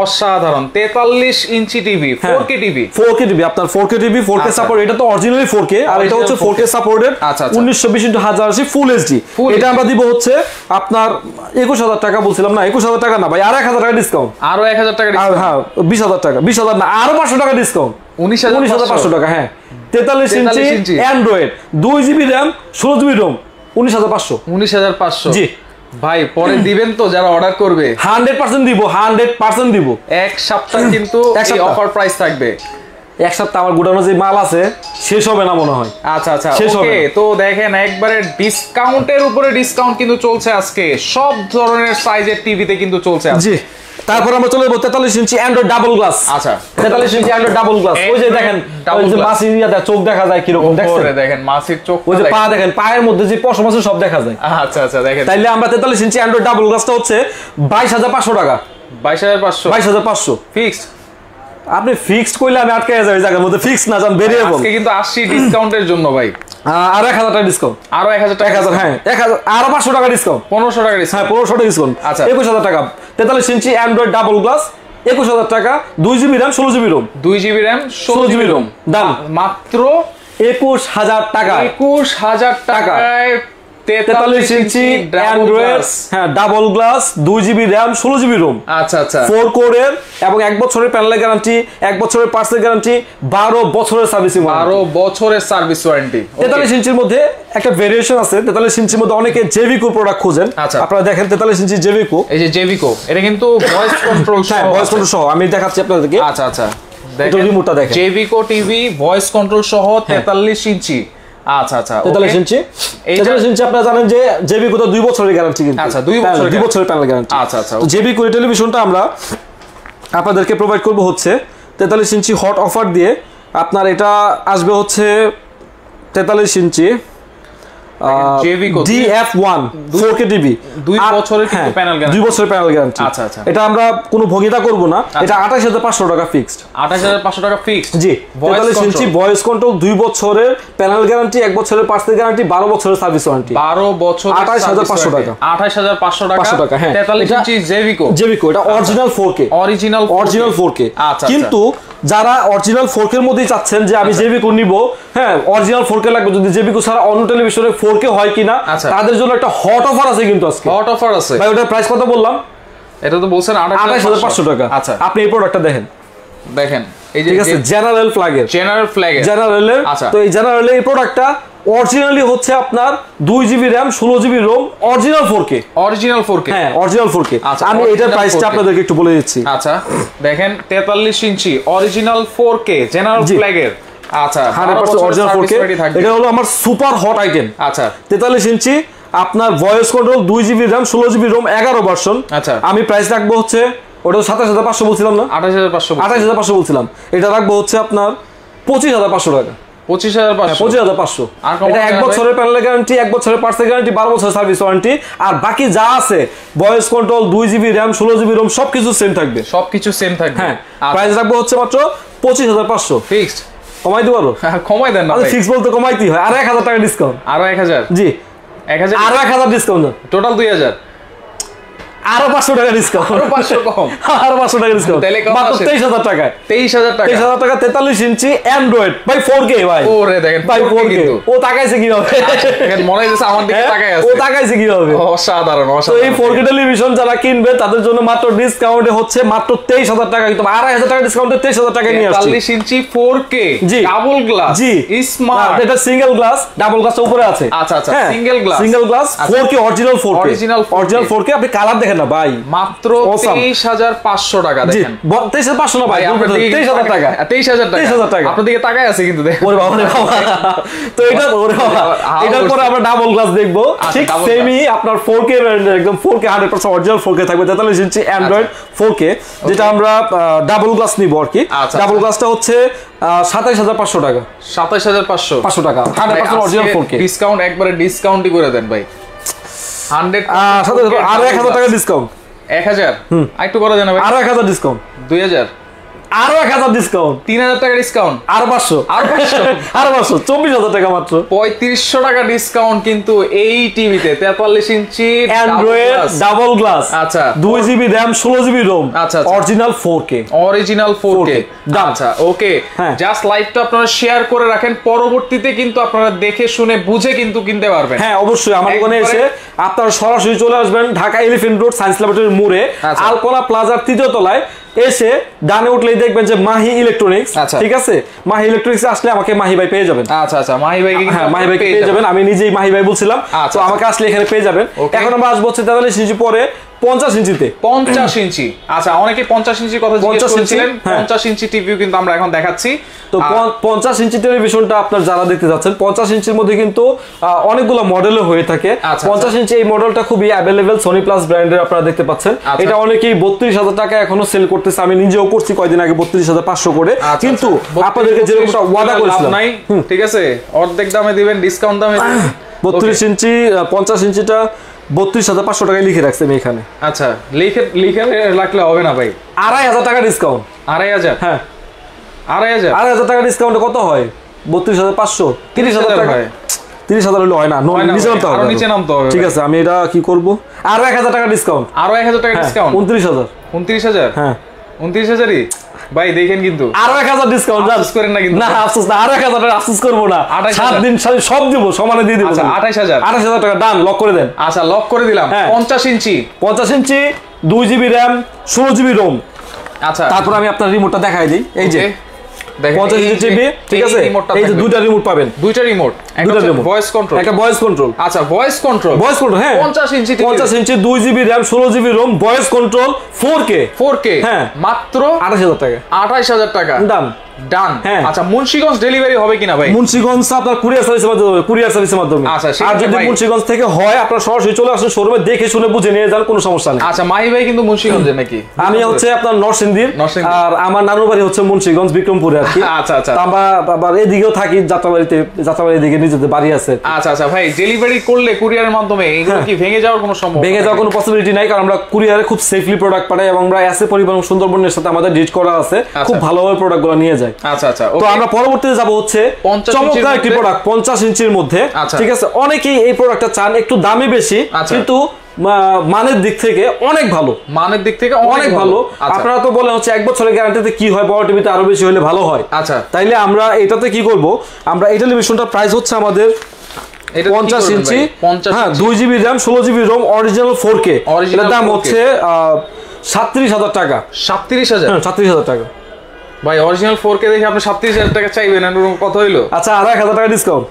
অসাধারণ। তেতাল্লিশ ইঞ্চি TV four K TV four K TV আপনার four K TV four K. Support এটা তো অরিজিনালি ফোর কে আর এটা হচ্ছে ফোর কে সাপোর্টেড। উনিশশো বিশ ইন্টু হাজার আশি ফুল এইচডি এটা আমরা দিব হচ্ছে আপনার একুশ হাজার টাকা বলছিলাম না একুশ হাজার টাকা না ভাই আর এক হাজার টাকা ডিসকাউন্ট আরও এক হাজার টাকা হ্যাঁ বিশ হাজার টাকা বিশ হাজার না আরও পাঁচশো টাকা ডিসকাউন্ট উনিশ হাজার পাঁচশো। টাকা হ্যাঁ। তেতাল্লিশ ইঞ্চি ইঞ্চি। অ্যান্ড্রয়েড দুই জিবি র্যাম ষোলো জিবি রোম উনিশ হাজার পাঁচশো। উনিশ হাজার পাঁচশো। জি। ভাই পরে দিবেন তো যারা অর্ডার করবে। হান্ড্রেড পার্সেন্ট দিব হান্ড্রেড পার্সেন্ট দিব। এক সপ্তাহ কিন্তু এক এই অফার প্রাইস থাকবে। এক সপ্তাহ আমার গোডাউনে যে মাল আছে শেষ হবে না মনে হয়। আচ্ছা আচ্ছা শেষ হবে তো দেখেন একবারে ডিসকাউন্টের উপরে ডিসকাউন্ট কিন্তু চলছে আজকে। সব ধরনের সাইজের টিভিতে কিন্তু চলছে। জি। তারপর আমরা চলে যাব তেতাল্লিশ ইঞ্চি অ্যান্ড্রয়েড ডাবল গ্লাস আচ্ছা। তেতাল্লিশ ইঞ্চি অ্যান্ড্রয়েড ডাবল গ্লাস ওই যে দেখেন ওই যে glass। মাসি ইয়াতে চোখ দেখা যায় কীরকম দেখছেন? দেখেন মাসির চোখ ওই যে পা দেখেন পায়ের মধ্যে যে পশম আছে সব দেখা যায়। আচ্ছা আচ্ছা দেখেন। তাইলে আমরা তেতাল্লিশ ইঞ্চি অ্যান্ড্রয়েড ডাবল গ্লাসটা হচ্ছে বাইশ হাজার পাঁচশো টাকা। বাইশ হাজার পাঁচশো। বাইশ হাজার পাঁচশো। ফিক্সড। আপনি ফিক্সড করলে আমি আটকে যাব জায়গার মধ্যে ফিক্স না যান বেরিয়ে আজকে কিন্তু আসছি ডিসকাউন্টের জন্য ভাই। আর এক হাজার টাকা ডিসকাউন্ট আরও এক হাজার টাকা হাজার হ্যাঁ এক হাজার আরও পাঁচশো টাকা ডিসকাউন্ট পনেরোশো টাকা ডিসকাউন্ট হ্যাঁ ডিসকাউন্ট পনেরোশো টাকা ডিসকাউন্ট আচ্ছা। একুশ হাজার টাকা। তেতাল্লিশ ইঞ্চি অ্যান্ড্রয়েড ডাবল গ্লাস একুশ হাজার টাকা দুই জিবি র্যাম ষোলো জিবি রোম দুই জিবি র্যাম ষোলো জিবি রোম দাম। মাত্র একুশ হাজার টাকা। একুশ হাজার টাকায় তেতাল্লিশ ইঞ্চি অ্যান্ড্রয়েড হ্যাঁ ডাবল গ্লাস দুই জিবি র্যাম ষোলো জিবি রোম আচ্ছা আচ্ছা। ফোর কোরের এবং এক বছরের প্যানেলের গ্যারান্টি এক বছরের পার্সেল গ্যারান্টি বারো বছরের সার্ভিসিং বারো বছরের সার্ভিস ওয়ারেন্টি তেতাল্লিশ ইঞ্চির মধ্যে একটা ভেরিয়েশন আছে। তেতাল্লিশ ইঞ্চির মধ্যে অনেকে জেভিকো প্রোডাক্ট খোঁজেন। আচ্ছা। আপনারা দেখেন তেতাল্লিশ ইঞ্চি জেভিকো এই যে জেভিকো এটা কিন্তু ভয়েস কন্ট্রোল হ্যাঁ ভয়েস কন্ট্রোল সহ আমি দেখাচ্ছি আপনাদেরকে। আচ্ছা আচ্ছা। হ্যাঁ। জেভিকো টিভি ভয়েস কন্ট্রোল সহ তেতাল্লিশ ইঞ্চি। আচ্ছা আচ্ছা তেতাল্লিশ okay। ইঞ্চি। এইটা- তেতাল্লিশ ইঞ্চি আপনারা জানেন যে জেবি তো দুই বছরের গ্যারান্টি কিন্তু। আচ্ছা, দুই বছরের দুই বছরের প্যানেল গ্যারান্টি আচ্ছা, আচ্ছা, তো জেভিকো এই টেলিভিশনটা আমরা আপনাদেরকে প্রোভাইড করব হচ্ছে তেতাল্লিশ ইঞ্চি হট অফার দিয়ে। আপনার এটা আসবে হচ্ছে তেতাল্লিশ ইঞ্চি। Jevico, D F one four K TV দুই বছরের কিন্তু panel guarantee। দুই বছরের প্যানেল গ্যারান্টি আচ্ছা, আচ্ছা। এটা আমরা কোনো ভোগিতা করব না। এটা আঠাশ হাজার পাঁচশো টাকা ফিক্সড আঠাশ হাজার পাঁচশো টাকা ফিক্সড জি তেতাল্লিশ ইঞ্চি ভয়েস কন্ট্রোল দুই বছরের প্যানেল গ্যারান্টি এক বছরের পার্সেল গ্যারান্টি বারো বছরের সার্ভিস ওয়ারেন্টি বারো বছর 28,500 টাকা। আঠাশ হাজার পাঁচশো টাকা। 500 টাকা, হ্যাঁ। তেতাল্লিশ এটা- ইঞ্চি জেভিকো জেভিকো এটা original four K original original four K আচ্ছা। কিন্তু যারা অরিজিনাল ফোর কের মধ্যেই চাচ্ছেন যে আমি জেবিকো নিব হ্যাঁ অরিজিনাল ফোর কে লাগবে। যদি জেবিকো ছাড়া অন্য টেলিভিশনে ফোর কে হয় কিনা আচ্ছা। তাদের জন্য একটা হট অফার আছে কিন্তু আজকে। হট অফার আছে। ভাই ওটার প্রাইস কত বললাম? এটা তো বলছেন আঠাশ হাজার পাঁচশো টাকা। আচ্ছা। আপনি এই প্রোডাক্টটা দেখেন। দেখেন এই যে ঠিক আছে জেনারেল ফ্ল্যাগের জেনারেল ফ্ল্যাগ জেনারেলের আচ্ছা। তো এই জেনারেলের এই প্রোডাক্টটা অরিজিনালি হচ্ছে আপনার দুই জিবি র্যাম ষোলো GB ROM original four K original four K হ্যাঁ অরিজিনাল ফোর কে আচ্ছা, আমি এটার প্রাইসটা আপনাদেরকে একটু বলে দিচ্ছি। আচ্ছা দেখেন তেতাল্লিশ ইঞ্চি অরিজিনাল ফোর কে জেনারেল। ফ্ল্যাগের আচ্ছা hundred percent original four K এটা হলো আমার সুপার হট আইটেম আচ্ছা। তেতাল্লিশ ইঞ্চি আপনার ভয়েস কন্ট্রোল দুই জিবি র্যাম ষোলো জিবি রোম এগারো ভার্সন আচ্ছা। আমি প্রাইস রাখব হচ্ছে ওটা সাতাশ হাজার পাঁচশো বলছিলাম না? আঠাশ হাজার পাঁচশো আঠাশ হাজার পাঁচশো বলছিলাম। এটা রাখব হচ্ছে আপনার পঁচিশ হাজার পাঁচশো টাকা। পঁচিশ হাজার পাঁচশো। পঁচিশ হাজার পাঁচশো। এটা এক? বছরের প্যানেলের গ্যারান্টি এক বছরের পার্সের গ্যারান্টি বারো বছরের সার্ভিস ওয়ারেন্টি আর বাকি যা আছে ভয়েস কন্ট্রোল দুই জিবি র্যাম ষোলো জিবি রোম সবকিছু সেম থাকবে। সবকিছু সেম থাকবে। হ্যাঁ প্রাইস রাখব হচ্ছে মাত্র পঁচিশ হাজার পাঁচশো। ফিক্সড কমাই দিতে পারো কমাই দেন না। ফিক্স বলতে কমাইতেই হয়। আর এক হাজার টাকা ডিসকাউন্ট আরও এক হাজার? জি। এক হাজার আরও এক হাজার ডিসকাউন্ট টোটাল দুই হাজার। আরও পাঁচশো টাকা ডিসকাউন্ট আরও পাঁচশো কম। আরও পাঁচশো টাকা ডিসকাউন্ট তাহলে মাত্র তেইশ হাজার টাকায় তেইশ হাজার টাকা। তেইশ হাজার টাকা তেতাল্লিশ ইঞ্চি অ্যান্ড্রয়েড ভাই ফোর কে ভাই। ওরে দেখেন ভাই ফোর কে ও তাকাইছে কীভাবে? মনে হচ্ছে আমার দিকে হ্যাঁ? তাকাই ও তাকাইছে কীভাবে? অসাধারণ তো এই ফোর কে টেলিভিশন যারা কিনবে তাদের জন্য মাত্র ডিসকাউন্টে হচ্ছে মাত্র তেইশ হাজার টাকা। কিন্তু আড়াই হাজার টাকা ডিসকাউন্টে তেইশ হাজার টাকা নিয়ে আসছি। তেতাল্লিশ ইঞ্চি ফোর কে জি। ডাবল গ্লাস জি। স্মার্ট এটা সিঙ্গেল গ্লাস ডাবল গ্লাস উপরে আছে। আচ্ছা, আচ্ছা, single glass single glass four K original 4K Original 4K original 4K আপনি কালার দেখেন না ভাই? মাত্র তেইশ হাজার পাঁচশো টাকা দেখেন। 23500 না ভাই দিকে 23000 টাকা। তেইশ হাজার টাকা। 23,000 টাকা। আপনার দিকে তাকায় আছে কিন্তু ওরে বাবা তো এটা ওরে বাবা এটার পরে আমরা ডাবল গ্লাস দেখব। আচ্ছা, ঠিক সেমই আপনার 4K একদম 4K 100% অরিজিনাল 4K থাকবে 43 ইঞ্চি অ্যান্ড্রয়েড 4K যেটা আমরা ডাবল গ্লাস নিব আর কি। আচ্ছা, ডাবল গ্লাসটা হচ্ছে সাতাইশ হাজার পাঁচশো টাকা। সাতাশ হাজার পাঁচশো। পাঁচশো টাকা hundred percent original 4K discount একবারে ডিসকাউন্টই করে দেন ভাই। হান্ড্রেড সাতাইশ আরও এক হাজার টাকা ডিসকাউন্ট এক হাজার? আরেকটু করে দেন ভাই আর এক হাজার ডিসকাউন্ট দুই হাজার? আরও এক হাজার ডিসকাউন্ট তিন হাজার টাকা ডিসকাউন্ট আরও পাঁচশো। আরও 500 আরও পাঁচশো। চব্বিশ হাজার টাকা মাত্র। পঁয়ত্রিশশো টাকা ডিসকাউন্ট কিন্তু এই টিভিতে। তেতাল্লিশ ইঞ্চি অ্যান্ড্রয়েড ডাবল গ্লাস আচ্ছা। দুই জিবি র্যাম ষোলো জিবি রোম আচ্ছা। Original four K original four K 4K Done. আচ্ছা ওকে। জাস্ট লাইভটা আপনারা শেয়ার করে রাখেন। পরবর্তীতে কিন্তু আপনারা দেখে শুনে বুঝে কিন্তু কিনতে পারবেন। হ্যাঁ অবশ্যই। আমার একবারে- এসে আপনারা সরাসরি চলে আসবেন ঢাকা এলিফেন্ট রোড সায়েন্স ল্যাবরেটরির মোড়ে। আচ্ছা। আলপনা প্লাজার তৃতীয় তলায়। এসে ডানে উঠলেই দেখবেন যে মাহি ইলেকট্রনিক্স আচ্ছা। ঠিক আছে? মাহি ইলেকট্রনিক্স আসলে আমাকে মাহি ভাই পেয়ে যাবেন। আচ্ছা আচ্ছা মাহি ভাই হ্যাঁ মাহি ভাই পেয়ে যাবেন। আমি নিজেই মাহি ভাই বলছিলাম। আচ্ছা, তো আমাকে আসলে এখানে পেয়ে যাবেন. এখন আমরা আসব হচ্ছে তেতাল্লিশ ইঞ্চি পরে পঞ্চাশ ইঞ্চিতে। পঞ্চাশ ইঞ্চি। আচ্ছা অনেকে পঞ্চাশ ইঞ্চির কথা জিজ্ঞেস 50 ইঞ্চি, করেছিলেন। হ্যাঁ। পঞ্চাশ ইঞ্চি টিভিও কিন্তু আমরা এখন দেখাচ্ছি। তো পঞ্চাশ ইঞ্চি টেলিভিশনটা আপনার যারা দেখতে যাচ্ছেন পঞ্চাশ ইঞ্চির মধ্যে কিন্তু অনেকগুলো মডেলও হয়ে থাকে। আচ্ছা, পঞ্চাশ ইঞ্চি এই মডেলটা খুবই অ্যাভেলেবেল সোনি প্লাস ব্র্যান্ডের আপনারা দেখতে পাচ্ছেন। আচ্ছা। এটা অনেকেই বত্রিশ হাজার টাকা এখনও সেল করতেছে। আমি নিজেও করছি কয়দিন আগে বত্রিশ হাজার পাঁচশো করে। আচ্ছা, কিন্তু আচ্ছা। আপনাদেরকে যেরকমটা ওয়াদা করেছিলাম। ঠিক আছে? অর্ধেক দামে দিবেন ডিসকাউন্ট দামে বত্রিশ ইঞ্চি পঞ্চাশ ইঞ্চিটা বত্রিশ হাজার পাঁচশো টাকায় লিখে রাখছি আমি এখানে। আচ্ছা লিখে লিখে রাখলে হবে না ভাই? আড়াই হাজার টাকা ডিসকাউন্ট আড়াই হাজার? হ্যাঁ। আড়াই হাজার? আড়াই হাজার টাকা ডিসকাউন্টে কত হয়? বত্রিশ হাজার পাঁচশো তিরিশ হাজার টাকা। হয়। তিরিশ হাজার হলে হয় না নিচে নামতে হবে। নিচে নামতে হবে ঠিক আছে আমি এটা কি করব? আরও এক হাজার টাকা ডিসকাউন্ট আরও এক হাজার টাকা ডিসকাউন্ট উনত্রিশ হাজার। উনত্রিশ হাজার? হ্যাঁ। উনত্রিশ হাজারই? ভাই দেখেন কিন্তু। আরও এক হাজার ডিসকাউন্ট আফসোস করেন না কিন্তু। না আফসোস না আরও এক হাজার টাকা আফসোস করব না। আঠাশ সাত দিন সাথে সব দিব সমানে দিয়ে দিব। আচ্ছা, আঠাশ হাজার। আঠাশ হাজার টাকা ডান লক করে দেন। আচ্ছা লক করে দিলাম। হ্যাঁ। পঞ্চাশ ইঞ্চি। পঞ্চাশ ইঞ্চি দুই জিবি র্যাম ষোলো জিবি রোম আচ্ছা। তারপর আমি আপনার রিমোটটা দেখাই দিই। এই যে ইঞ্চি যে- ঠিক আছে? এই যে দুইটা রিমোট পাবেন। দুইটা রিমোট দুইটা রিমোট ভয়েস কন্ট্রোল একটা ভয়েস কন্ট্রোল আচ্ছা ভয়েস কন্ট্রোল ভয়েস কন্ট্রোল হ্যাঁ। 50 ইঞ্চি TV পঞ্চাশ ইঞ্চি দুই জিবি র্যাম ষোলো GB ROM voice control four K 4K হ্যাঁ। মাত্র আঠাশ হাজার টাকা। আঠাইশ হাজার টাকা। ডান ডান হ্যাঁ। আচ্ছা মুন্সিগঞ্জ ডেলিভারি হবে কিনা ভাই? মুন্সিগঞ্জ আপনার কুরিয়ার সার্ভিসের মাধ্যমে কুরিয়ার সার্ভিসের মাধ্যমে। আচ্ছা, আর যদি ভাই- মুন্সিগঞ্জ থেকে হয় আপনার সরাসরি চলে আসুন শোরুমে দেখে শুনে বুঝে নিয়ে যান কোনো সমস্যা নেই। আচ্ছা মাহি ভাই কিন্তু মুন্সিগঞ্জের নাকি? আমি হচ্ছে আপনার নরসিংদীর আর আমার নানুর বাড়ি হচ্ছে মুন্সিগঞ্জ বিক্রমপুরে আর কি। আচ্ছা, আচ্ছা। আমরা আবার এদিকেও থাকি যাত্রাবাড়িতে যাত্রাবাড়ির দিকে নিজেদের বাড়ি আছে। আচ্ছা আচ্ছা ভাই ডেলিভারি করলে কুরিয়ারের মাধ্যমে এগুলো কি ভেঙে যাওয়ার কোনো সম্ভাবনা ভেঙে যাওয়ার কোনো পসিবিলিটি নাই কারণ আমরা কুরিয়ারে খুব সেফলি প্রোডাক্ট পাঠাই এবং আমরা এসে পরিবহন সুন্দরবনের সাথে আমাদের ডিট করা আছে। খুব ভালোভাবে প্রোডাক্টগুলো নিয়ে যায়। আচ্ছা আচ্ছা তো আমরা পরবর্তীতে যাব হচ্ছে চমৎকার একটি প্রোডাক্ট পঞ্চাশ ইঞ্চির মধ্যে। আচ্ছা। ঠিক আছে অনেকেই এই প্রোডাক্টটা চান একটু দামে বেশি আচ্ছা। কিন্তু মানের দিক থেকে অনেক ভালো। মানের দিক থেকে অনেক ভালো। আচ্ছা। আপনারা তো বলেন হচ্ছে এক বছরের গ্যারান্টিতে কি হয় বড় টিভিতে আরও বেশি হলে ভালো হয়। আচ্ছা। তাইলে আমরা এটাতে কি করব আমরা এই টেলিভিশনটার প্রাইস হচ্ছে আমাদের পঞ্চাশ ইঞ্চি হ্যাঁ দুই জিবি র্যাম ষোলো GB ROM original four K এটার দাম 4K হচ্ছে সাতত্রিশ হাজার টাকা। সাতত্রিশ হাজার? হ্যাঁ সাতত্রিশ হাজার টাকা। ভাই অরিজিনাল ফোর কে দেখে আপনি সাতত্রিশ হাজার টাকা চাইবেন আর কত হইল? আচ্ছা আর এক হাজার টাকা ডিসকাউন্ট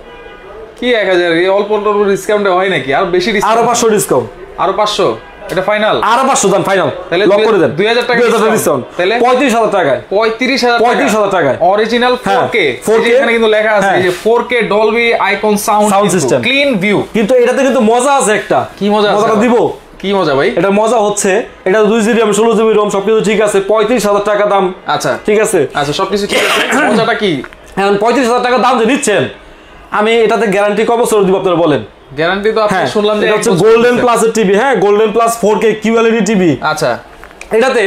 কি এক হাজার? এই অল্প অল্প ডিসকাউন্টে হয় নাকি? আর বেশি আরও ডিসকাউন্ট পাঁচশো ডিসকাউন্ট আরও পাঁচশো? এটা ফাইনাল আরও পাঁচশো দেন ফাইনাল তাহলে লক করে দেন। দুই হাজার টাকা ডিসকাউন্ট তাহলে? পঁয়ত্রিশ হাজার টাকায়। পঁয়ত্রিশ হাজার 35,000 টাকায়। অরিজিনাল ফোর হ্যাঁ, কে 4K এখানে কিন্তু লেখা আছে হ্যাঁ। যে four K Dolby icon sound system। Clean view কিন্তু এটাতে কিন্তু মজা আছে একটা। কি মজা আছে? মজাটা? দিব। কি মজা ভাই? এটা মজা হচ্ছে। এটা দুই জিবি র্যাম ষোলো জিবি রোম সবকিছু ঠিক আছে। পঁয়ত্রিশ হাজার টাকা দাম। আচ্ছা। ঠিক আছে? আচ্ছা সবকিছু ঠিক আছে। মজাটা কি? এখন পঁয়ত্রিশ হাজার টাকা দাম যে নিচ্ছেন আমি এটাতে গ্যারান্টি ক বছর দিব আপনারা বলেন? গ্যারান্টি তো আপনি হ্যাঁ শুনলাম যে এক হচ্ছে বছর গোল্ডেন। প্লাসের টিভি হ্যাঁ golden plus four K QLED TV আচ্ছা। এটাতে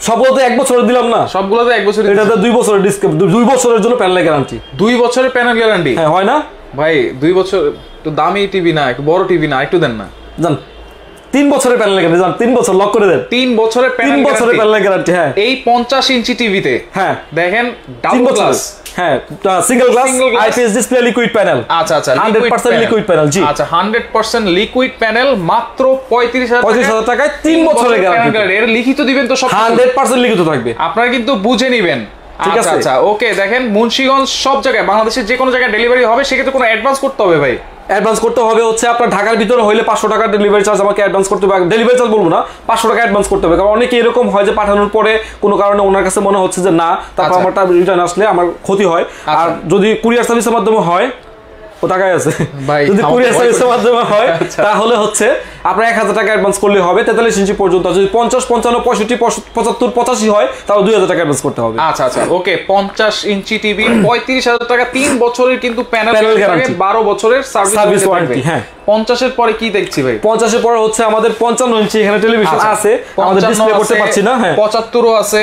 সবগুলো তো এক বছরের দিলাম না। সবগুলোতে এক বছর এটাতে দুই বছরের ডিসকাউন্ট দুই বছরের জন্য প্যানেল গ্যারান্টি দুই বছরের প্যানেল গ্যারান্টি হ্যাঁ হয় না? ভাই দুই বছর একটু দামি টিভি না একটু বড় টিভি না একটু দেন না। জান তিন বছরের প্যানেল গ্যারান্টি জান তিন বছর লক করে দেন। তিন বছরের তিন বছরের প্যানেল গ্যারান্টি হ্যাঁ। এই পঞ্চাশ ইঞ্চি টিভিতে হ্যাঁ। দেখেন তিন ডাবল বছর হ্যাঁ single glass IPS display liquid panel আচ্ছা আচ্ছা 100% liquid panel, জি। আচ্ছা হান্ড্রেড পার্সেন্ট লিকুইড প্যানেল মাত্র পঁয়ত্রিশ হাজার পঁয়ত্রিশ হাজার টাকায় তিন বছরের গ্যারান্টি এর লিখিত দিবেন তো সব কিছু? হান্ড্রেড পার্সেন্ট লিখিত থাকবে। আপনারা কিন্তু বুঝে নিবেন। ঠিক আচ্ছা আছে। আচ্ছা ওকে দেখেন মুন্সিগঞ্জ সব জায়গায় বাংলাদেশের যে কোনো জায়গায় ডেলিভারি হবে সেক্ষেত্রে কোনো অ্যাডভান্স করতে হবে ভাই। অ্যাডভান্স করতে হবে হচ্ছে আপনার ঢাকার ভিতরে হইলে পাঁচশো টাকা ডেলিভারি চার্জ আমাকে অ্যাডভান্স করতে হবে। ডেলিভারি চার্জ বলব না পাঁচশো টাকা অ্যাডভান্স করতে হবে। কারণ অনেকে এরকম হয় যে পাঠানোর পরে কোনো কারণে ওনার কাছে মনে হচ্ছে যে না তারপর আমার রিটার্ন আসলে আমার ক্ষতি হয়। আর যদি কুরিয়ার সার্ভিসের মাধ্যমে হয় টাকায় আছে। ভাই, যদি কুরিয়ার সার্ভিসের মাধ্যমে হয় আচ্ছা। তাহলে হচ্ছে আপনার এক হাজার টাকা অ্যাডভান্স করলে হবে তেতাল্লিশ ইঞ্চি পর্যন্ত। যদি পঞ্চাশ পঞ্চান্ন পঁয়ষট্টি পঁচাত্তর পঁচাশি হয় তাহলে দুই হাজার টাকা অ্যাডভান্স করতে হবে। আচ্ছা আচ্ছা ওকে পঞ্চাশ ইঞ্চি টিভি পঁয়ত্রিশ হাজার টাকা তিন বছরের কিন্তু প্যানেল বারো বছরের সার্ভিস warranty, হ্যাঁ। পঞ্চাশের পরে কি দেখছি ভাই? পঞ্চাশের পরে হচ্ছে আমাদের পঞ্চান্ন ইঞ্চি এখানে টেলিভিশন আচ্ছা, আছে আমাদের ডিসপ্লে করতে পারছি না হ্যাঁ। পঁচাত্তরও আছে।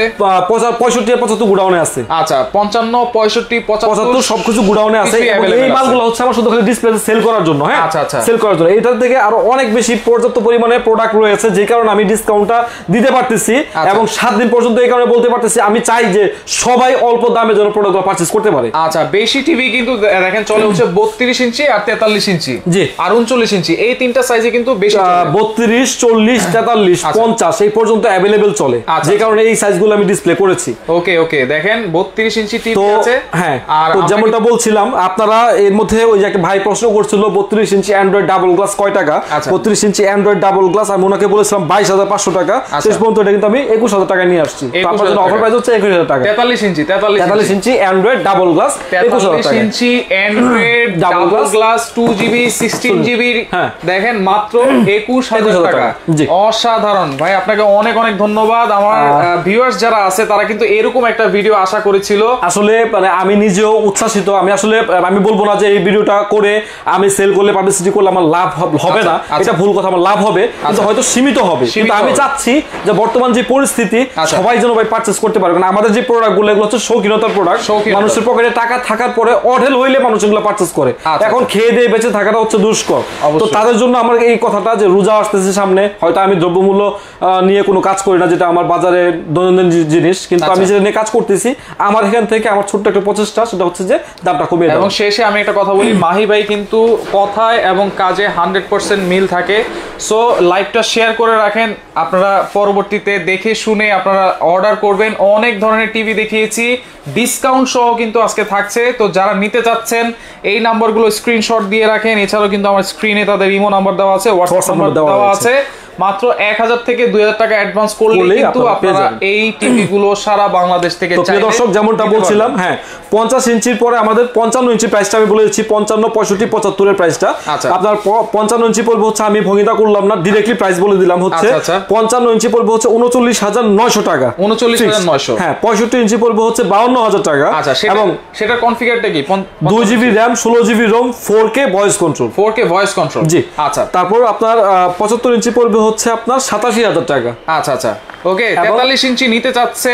পঁয়ষট্টি পঁচাত্তর গুডাউনে আছে। আচ্ছা পঞ্চান্ন পঁয়ষট্টি পঁচাত্তর সবকিছু গুডাউনে আছে এই। মালগুলো হচ্ছে আমার শুধু খালি ডিসপ্লে সেল করার জন্য হ্যাঁ আচ্ছা, আচ্ছা। সেল করার জন্য এটার থেকে আরও অনেক বেশি পর্যাপ্ত পরিমাণে প্রোডাক্ট রয়েছে যে কারণে আমি ডিসকাউন্টটা দিতে পারতেছি আচ্ছা। এবং সাত দিন পর্যন্ত এই কারণে বলতে পারতেছি আমি চাই যে সবাই অল্প দামে যেন প্রোডাক্টগুলো পারচেজ করতে পারে আচ্ছা বেশি টিভি কিন্তু দেখেন চলে হচ্ছে বত্রিশ ইঞ্চি আর তেতাল্লিশ ইঞ্চি জি। আর উনচল্লিশ ইঞ্চি এই তিনটা সাইজে কিন্তু বেশি বত্রিশ চল্লিশ তেতাল্লিশ। পঞ্চাশ এই পর্যন্ত অ্যাভেলেবেল চলে যে। কারণে এই সাইজগুলো আমি ডিসপ্লে করেছি ওকে ওকে দেখেন বত্রিশ ইঞ্চি টিভি আছে হ্যাঁ আর যেমনটা বলছিলাম আপনারা এর মধ্যে ওই যে একটা ভাই প্রশ্ন করছিল বত্রিশ ইঞ্চি অ্যান্ড্রয়েড ডাবল গ্লাস কয় টাকা? আচ্ছা। বত্রিশ ইঞ্চি অ্যান্ড্রয়েড ডাবল গ্লাস আমি ওনাকে বলেছিলাম বাইশ হাজার পাঁচশো টাকা। আচ্ছা। শেষ পর্যন্ত এটা কিন্তু আমি একুশ হাজার টাকা নিয়ে আসছি। আপনার জন্য অফার প্রাইস হচ্ছে একুশ হাজার টাকা। তেতাল্লিশ ইঞ্চি তেতাল্লিশ ইঞ্চি। অ্যান্ড্রয়েড ডাবল গ্লাস একুশ হাজার টাকা ইঞ্চি android double glass two GB sixteen GB. দেখেন মাত্র একুশ হাজার টাকা। অসাধারণ। ভাই আপনাকে অনেক অনেক ধন্যবাদ। আমার ভিউয়ার্স যারা আছে তারা কিন্তু এরকম একটা ভিডিও আশা করেছিল। আসলে মানে আমি নিজেও উচ্ছ্বাসিত। আমি আসলে আমি বলব না যে এই ভিডিওটা করে আমি সেল করলে পাবলিসিটি করলে আমার লাভ হবে আচ্ছা, না। আচ্ছা। এটা ভুল কথা আমার লাভ হবে কিন্তু আচ্ছা। হয়তো সীমিত হবে। কিন্তু আমি চাচ্ছি যে বর্তমান যে পরিস্থিতি। সবাই যেন ভাই পারচেস করতে পারে। কারণ আমাদের যে প্রোডাক্টগুলো এগুলো হচ্ছে শৌখিনতার প্রোডাক্ট মানুষের পকেটে টাকা থাকার পরে অঢেল হইলে মানুষ এগুলো পারচেস করে। এখন। খেয়ে দিয়ে বেঁচে থাকাটা হচ্ছে দুষ্কর। তো তাদের জন্য আমার এই কথাটা যে রোজা আসতেছে সামনে হয়তো আমি দ্রব্যমূল্য নিয়ে কোনো কাজ করি না যেটা আমার বাজারে দৈনন্দিন জিনিস। কিন্তু আমি। যেটা নিয়ে কাজ করতেছি আমার এখান থেকে আমার ছোট্ট একটা প্রচেষ্টা সেটা হচ্ছে যে দামটা কমিয়ে এবং শেষে আমি একটা কথা বলি মাহি ভাই কিন্তু কথায় এবং কাজে হান্ড্রেড পারসেন্ট মিল থাকে। সো লাইভটা শেয়ার করে রাখেন। আপনারা পরবর্তীতে দেখে শুনে আপনারা অর্ডার করবেন। অনেক ধরনের টিভি দেখিয়েছি। ডিসকাউন্ট সহ কিন্তু আজকে থাকছে। তো যারা নিতে চাচ্ছেন এই নাম্বারগুলো স্ক্রিনশট দিয়ে রাখেন। এছাড়াও কিন্তু আমার স্ক্রিনে তাদের ইমো নাম্বার দেওয়া আছে হোয়াটসঅ্যাপ নাম্বার দেওয়া দেওয়া আছে। মাত্র এক হাজার থেকে দুই হাজার টাকা অ্যাডভান্স করলে কিন্তু আপনারা। এই টিভি গুলো সারা বাংলাদেশ থেকে দর্শক যেমনটা বলছিলাম হ্যাঁ পঞ্চাশ ইঞ্চির পরে আমাদের পঞ্চান্ন ইঞ্চি প্রাইসটা আমি বলে দিচ্ছি পঞ্চান্ন পঁয়ষট্টি পঁচাত্তরের প্রাইসটা আচ্ছা। আপনার পঞ্চান্ন ইঞ্চি পড়বে হচ্ছে আমি ভঙ্গিতা করলাম না ডিরেক্টলি প্রাইস বলে দিলাম হচ্ছে আচ্ছা, আচ্ছা। পঞ্চান্ন ইঞ্চি পড়বে হচ্ছে উনচল্লিশ হাজার নয়শো টাকা। 39,900 হ্যাঁ পঁয়ষট্টি ইঞ্চি পড়বে হচ্ছে বাউন্ন হাজার টাকা। সেটা এবং সেটার কনফিগারটা কি? দুই জিবি র্যাম ষোলো GB ROM four K voice control four K voice control জি। আচ্ছা। তারপর আপনার পঁচাত্তর ইঞ্চি পড়বে হচ্ছে আপনার সাতাশি হাজার টাকা। আচ্ছা আচ্ছা। ওকে তেতাল্লিশ ইঞ্চি নিতে চাচ্ছে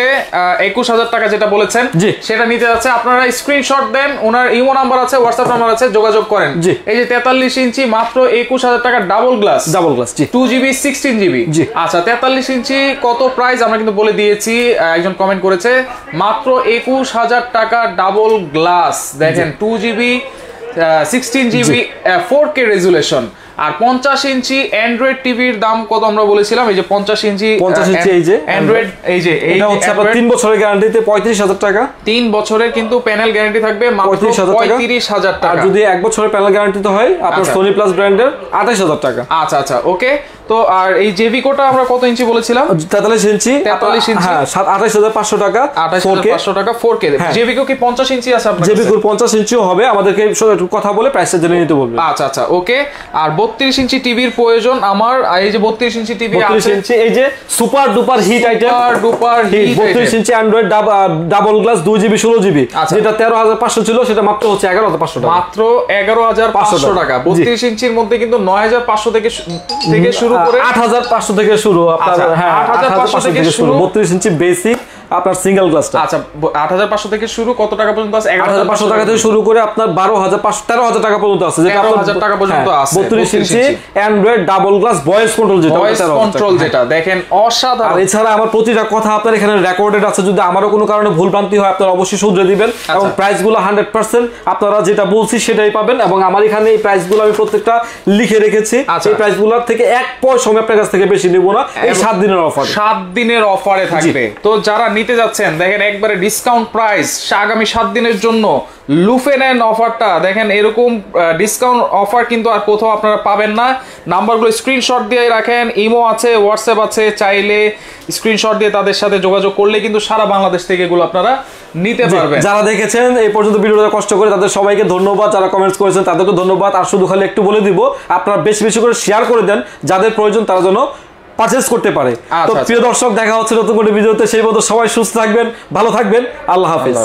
একুশ হাজার টাকা যেটা বলেছেন জি। সেটা নিতে যাচ্ছে। আপনারা স্ক্রিনশট দেন ওনার ইমো নাম্বার আছে হোয়াটসঅ্যাপ নাম্বার আছে যোগাযোগ করেন। জি। এই যে তেতাল্লিশ ইঞ্চি মাত্র একুশ হাজার টাকা ডাবল গ্লাস ডাবল গ্লাস জি। টু জিবি সিক্সটিন জিবি জি। আচ্ছা তেতাল্লিশ ইঞ্চি কত প্রাইস আমরা কিন্তু বলে দিয়েছি একজন কমেন্ট করেছে মাত্র একুশ হাজার টাকা ডাবল গ্লাস দেখেন two GB sixteen GB four K resolution আর পঞ্চাশ ইঞ্চি অ্যান্ড্রয়েড টিভির দাম কত আমরা বলেছিলাম? এই যে পঞ্চাশ ইঞ্চি 50 ইঞ্চি এই যে অ্যান্ড্রয়েড এই যে এই এটা হচ্ছে আপনার তিন বছরের গ্যারান্টিতে পঁয়ত্রিশ হাজার টাকা। তিন বছরের কিন্তু প্যানেল গ্যারান্টি থাকবে পঁয়ত্রিশ হাজার টাকা। পঁয়ত্রিশ হাজার টাকা। যদি এক বছরের প্যানেল গ্যারান্টি তো হয় আপনার। সোনি প্লাস ব্র্যান্ডের আঠাশ হাজার টাকা। আচ্ছা আচ্ছা ওকে তো আর এই জেভিকোটা আমরা কত ইঞ্চি বলেছিলাম? তেতাল্লিশ ইঞ্চি। 43 ইঞ্চি। হ্যাঁ আঠাশ হাজার পাঁচশো টাকা আঠাশ 4K পাঁচশো টাকা ফোর কে। জেভিকো কি পঞ্চাশ ইঞ্চি আছে আপনার জেবি পঞ্চাশ ইঞ্চিও হবে আমাদেরকে একটু কথা বলে প্রাইসটা জেনে নিতে বলবে। আচ্ছা আচ্ছা ওকে। আর বত্রিশ ইঞ্চি টিভির প্রয়োজন আমার এই যে বত্রিশ ইঞ্চি টিভি বত্রিশ ইঞ্চি এই যে super duper hit item super duper hit বত্রিশ ইঞ্চি অ্যান্ড্রয়েড ডাবল গ্লাস দুই জিবি ষোলো জিবি আচ্ছা। যেটা তেরো হাজার পাঁচশো ছিল সেটা মাত্র হচ্ছে এগারো হাজার পাঁচশো টাকা। মাত্র এগারো হাজার 500 পাঁচশো টাকা। বত্রিশ ইঞ্চির মধ্যে কিন্তু নয় হাজার পাঁচশো থেকে থেকে শুরু করে আট হাজার পাঁচশো থেকে শুরু আপনার হ্যাঁ হ্যাঁ 8,500 থেকে থেকে শুরু শুরু। বত্রিশ ইঞ্চি বেসিক আপনার সিঙ্গেল গ্লাসটা আচ্ছা আট হাজার পাঁচশো থেকে শুরু কত টাকা পর্যন্ত আছে? আট এগারো হাজার পাঁচশো টাকা থেকে শুরু করে আপনার বারো হাজার পাঁচশো তেরো হাজার টাকা পর্যন্ত আছে যেটা 13,000 টাকা পর্যন্ত আছে, বত্রিশ ইঞ্চি। Android double glass voice control যেটা ভয়েস কন্ট্রোল হ্যাঁ। যেটা দেখেন অসাধারণ। এছাড়া আমার প্রতিটা কথা আপনার এখানে রেকর্ডেড আছে যদি আমারও কোনো কারণে ভুল ভ্রান্তি হয় আপনারা অবশ্যই শুধরে দিবেন। এবং প্রাইসগুলো হান্ড্রেড পার্সেন্ট আপনারা যেটা বলছি সেটাই পাবেন। এবং আমার এখানে এই প্রাইসগুলো আমি প্রত্যেকটা লিখে রেখেছি। আচ্ছা। এই প্রাইসগুলোর থেকে এক পয়সা আমি আপনার কাছ থেকে বেশি নিব না। এই সাত দিনের অফার সাত দিনের অফারে থাকবে। তো যারা নিতে যাচ্ছেন। দেখেন একবারে ডিসকাউন্ট প্রাইস আগামী সাত দিনের জন্য লুফেন অ্যান্ড অফারটা দেখেন এরকম ডিসকাউন্ট অফার কিন্তু আর কোথাও আপনারা পাবেন না। নাম্বারগুলো স্ক্রিনশট দিয়ে রাখেন। ইমো আছে হোয়াটসঅ্যাপ আছে। চাইলে স্ক্রিনশট দিয়ে তাদের সাথে যোগাযোগ করলে কিন্তু সারা বাংলাদেশ থেকে এগুলো আপনারা নিতে পারবেন। যারা দেখেছেন এই পর্যন্ত ভিডিওটা কষ্ট করে তাদের সবাইকে ধন্যবাদ। যারা কমেন্টস করেছেন তাদেরকে ধন্যবাদ। আর শুধু খালি একটু বলে দিব আপনারা বেশি বেশি করে শেয়ার করে দেন। যাদের প্রয়োজন তারা যেন পারচেস করতে পারে। তো আচ্ছা, প্রিয় দর্শক দেখা হচ্ছে নতুন করে ভিডিওতে। সেই মতো সবাই সুস্থ থাকবেন ভালো থাকবেন। আল্লাহ হাফেজ।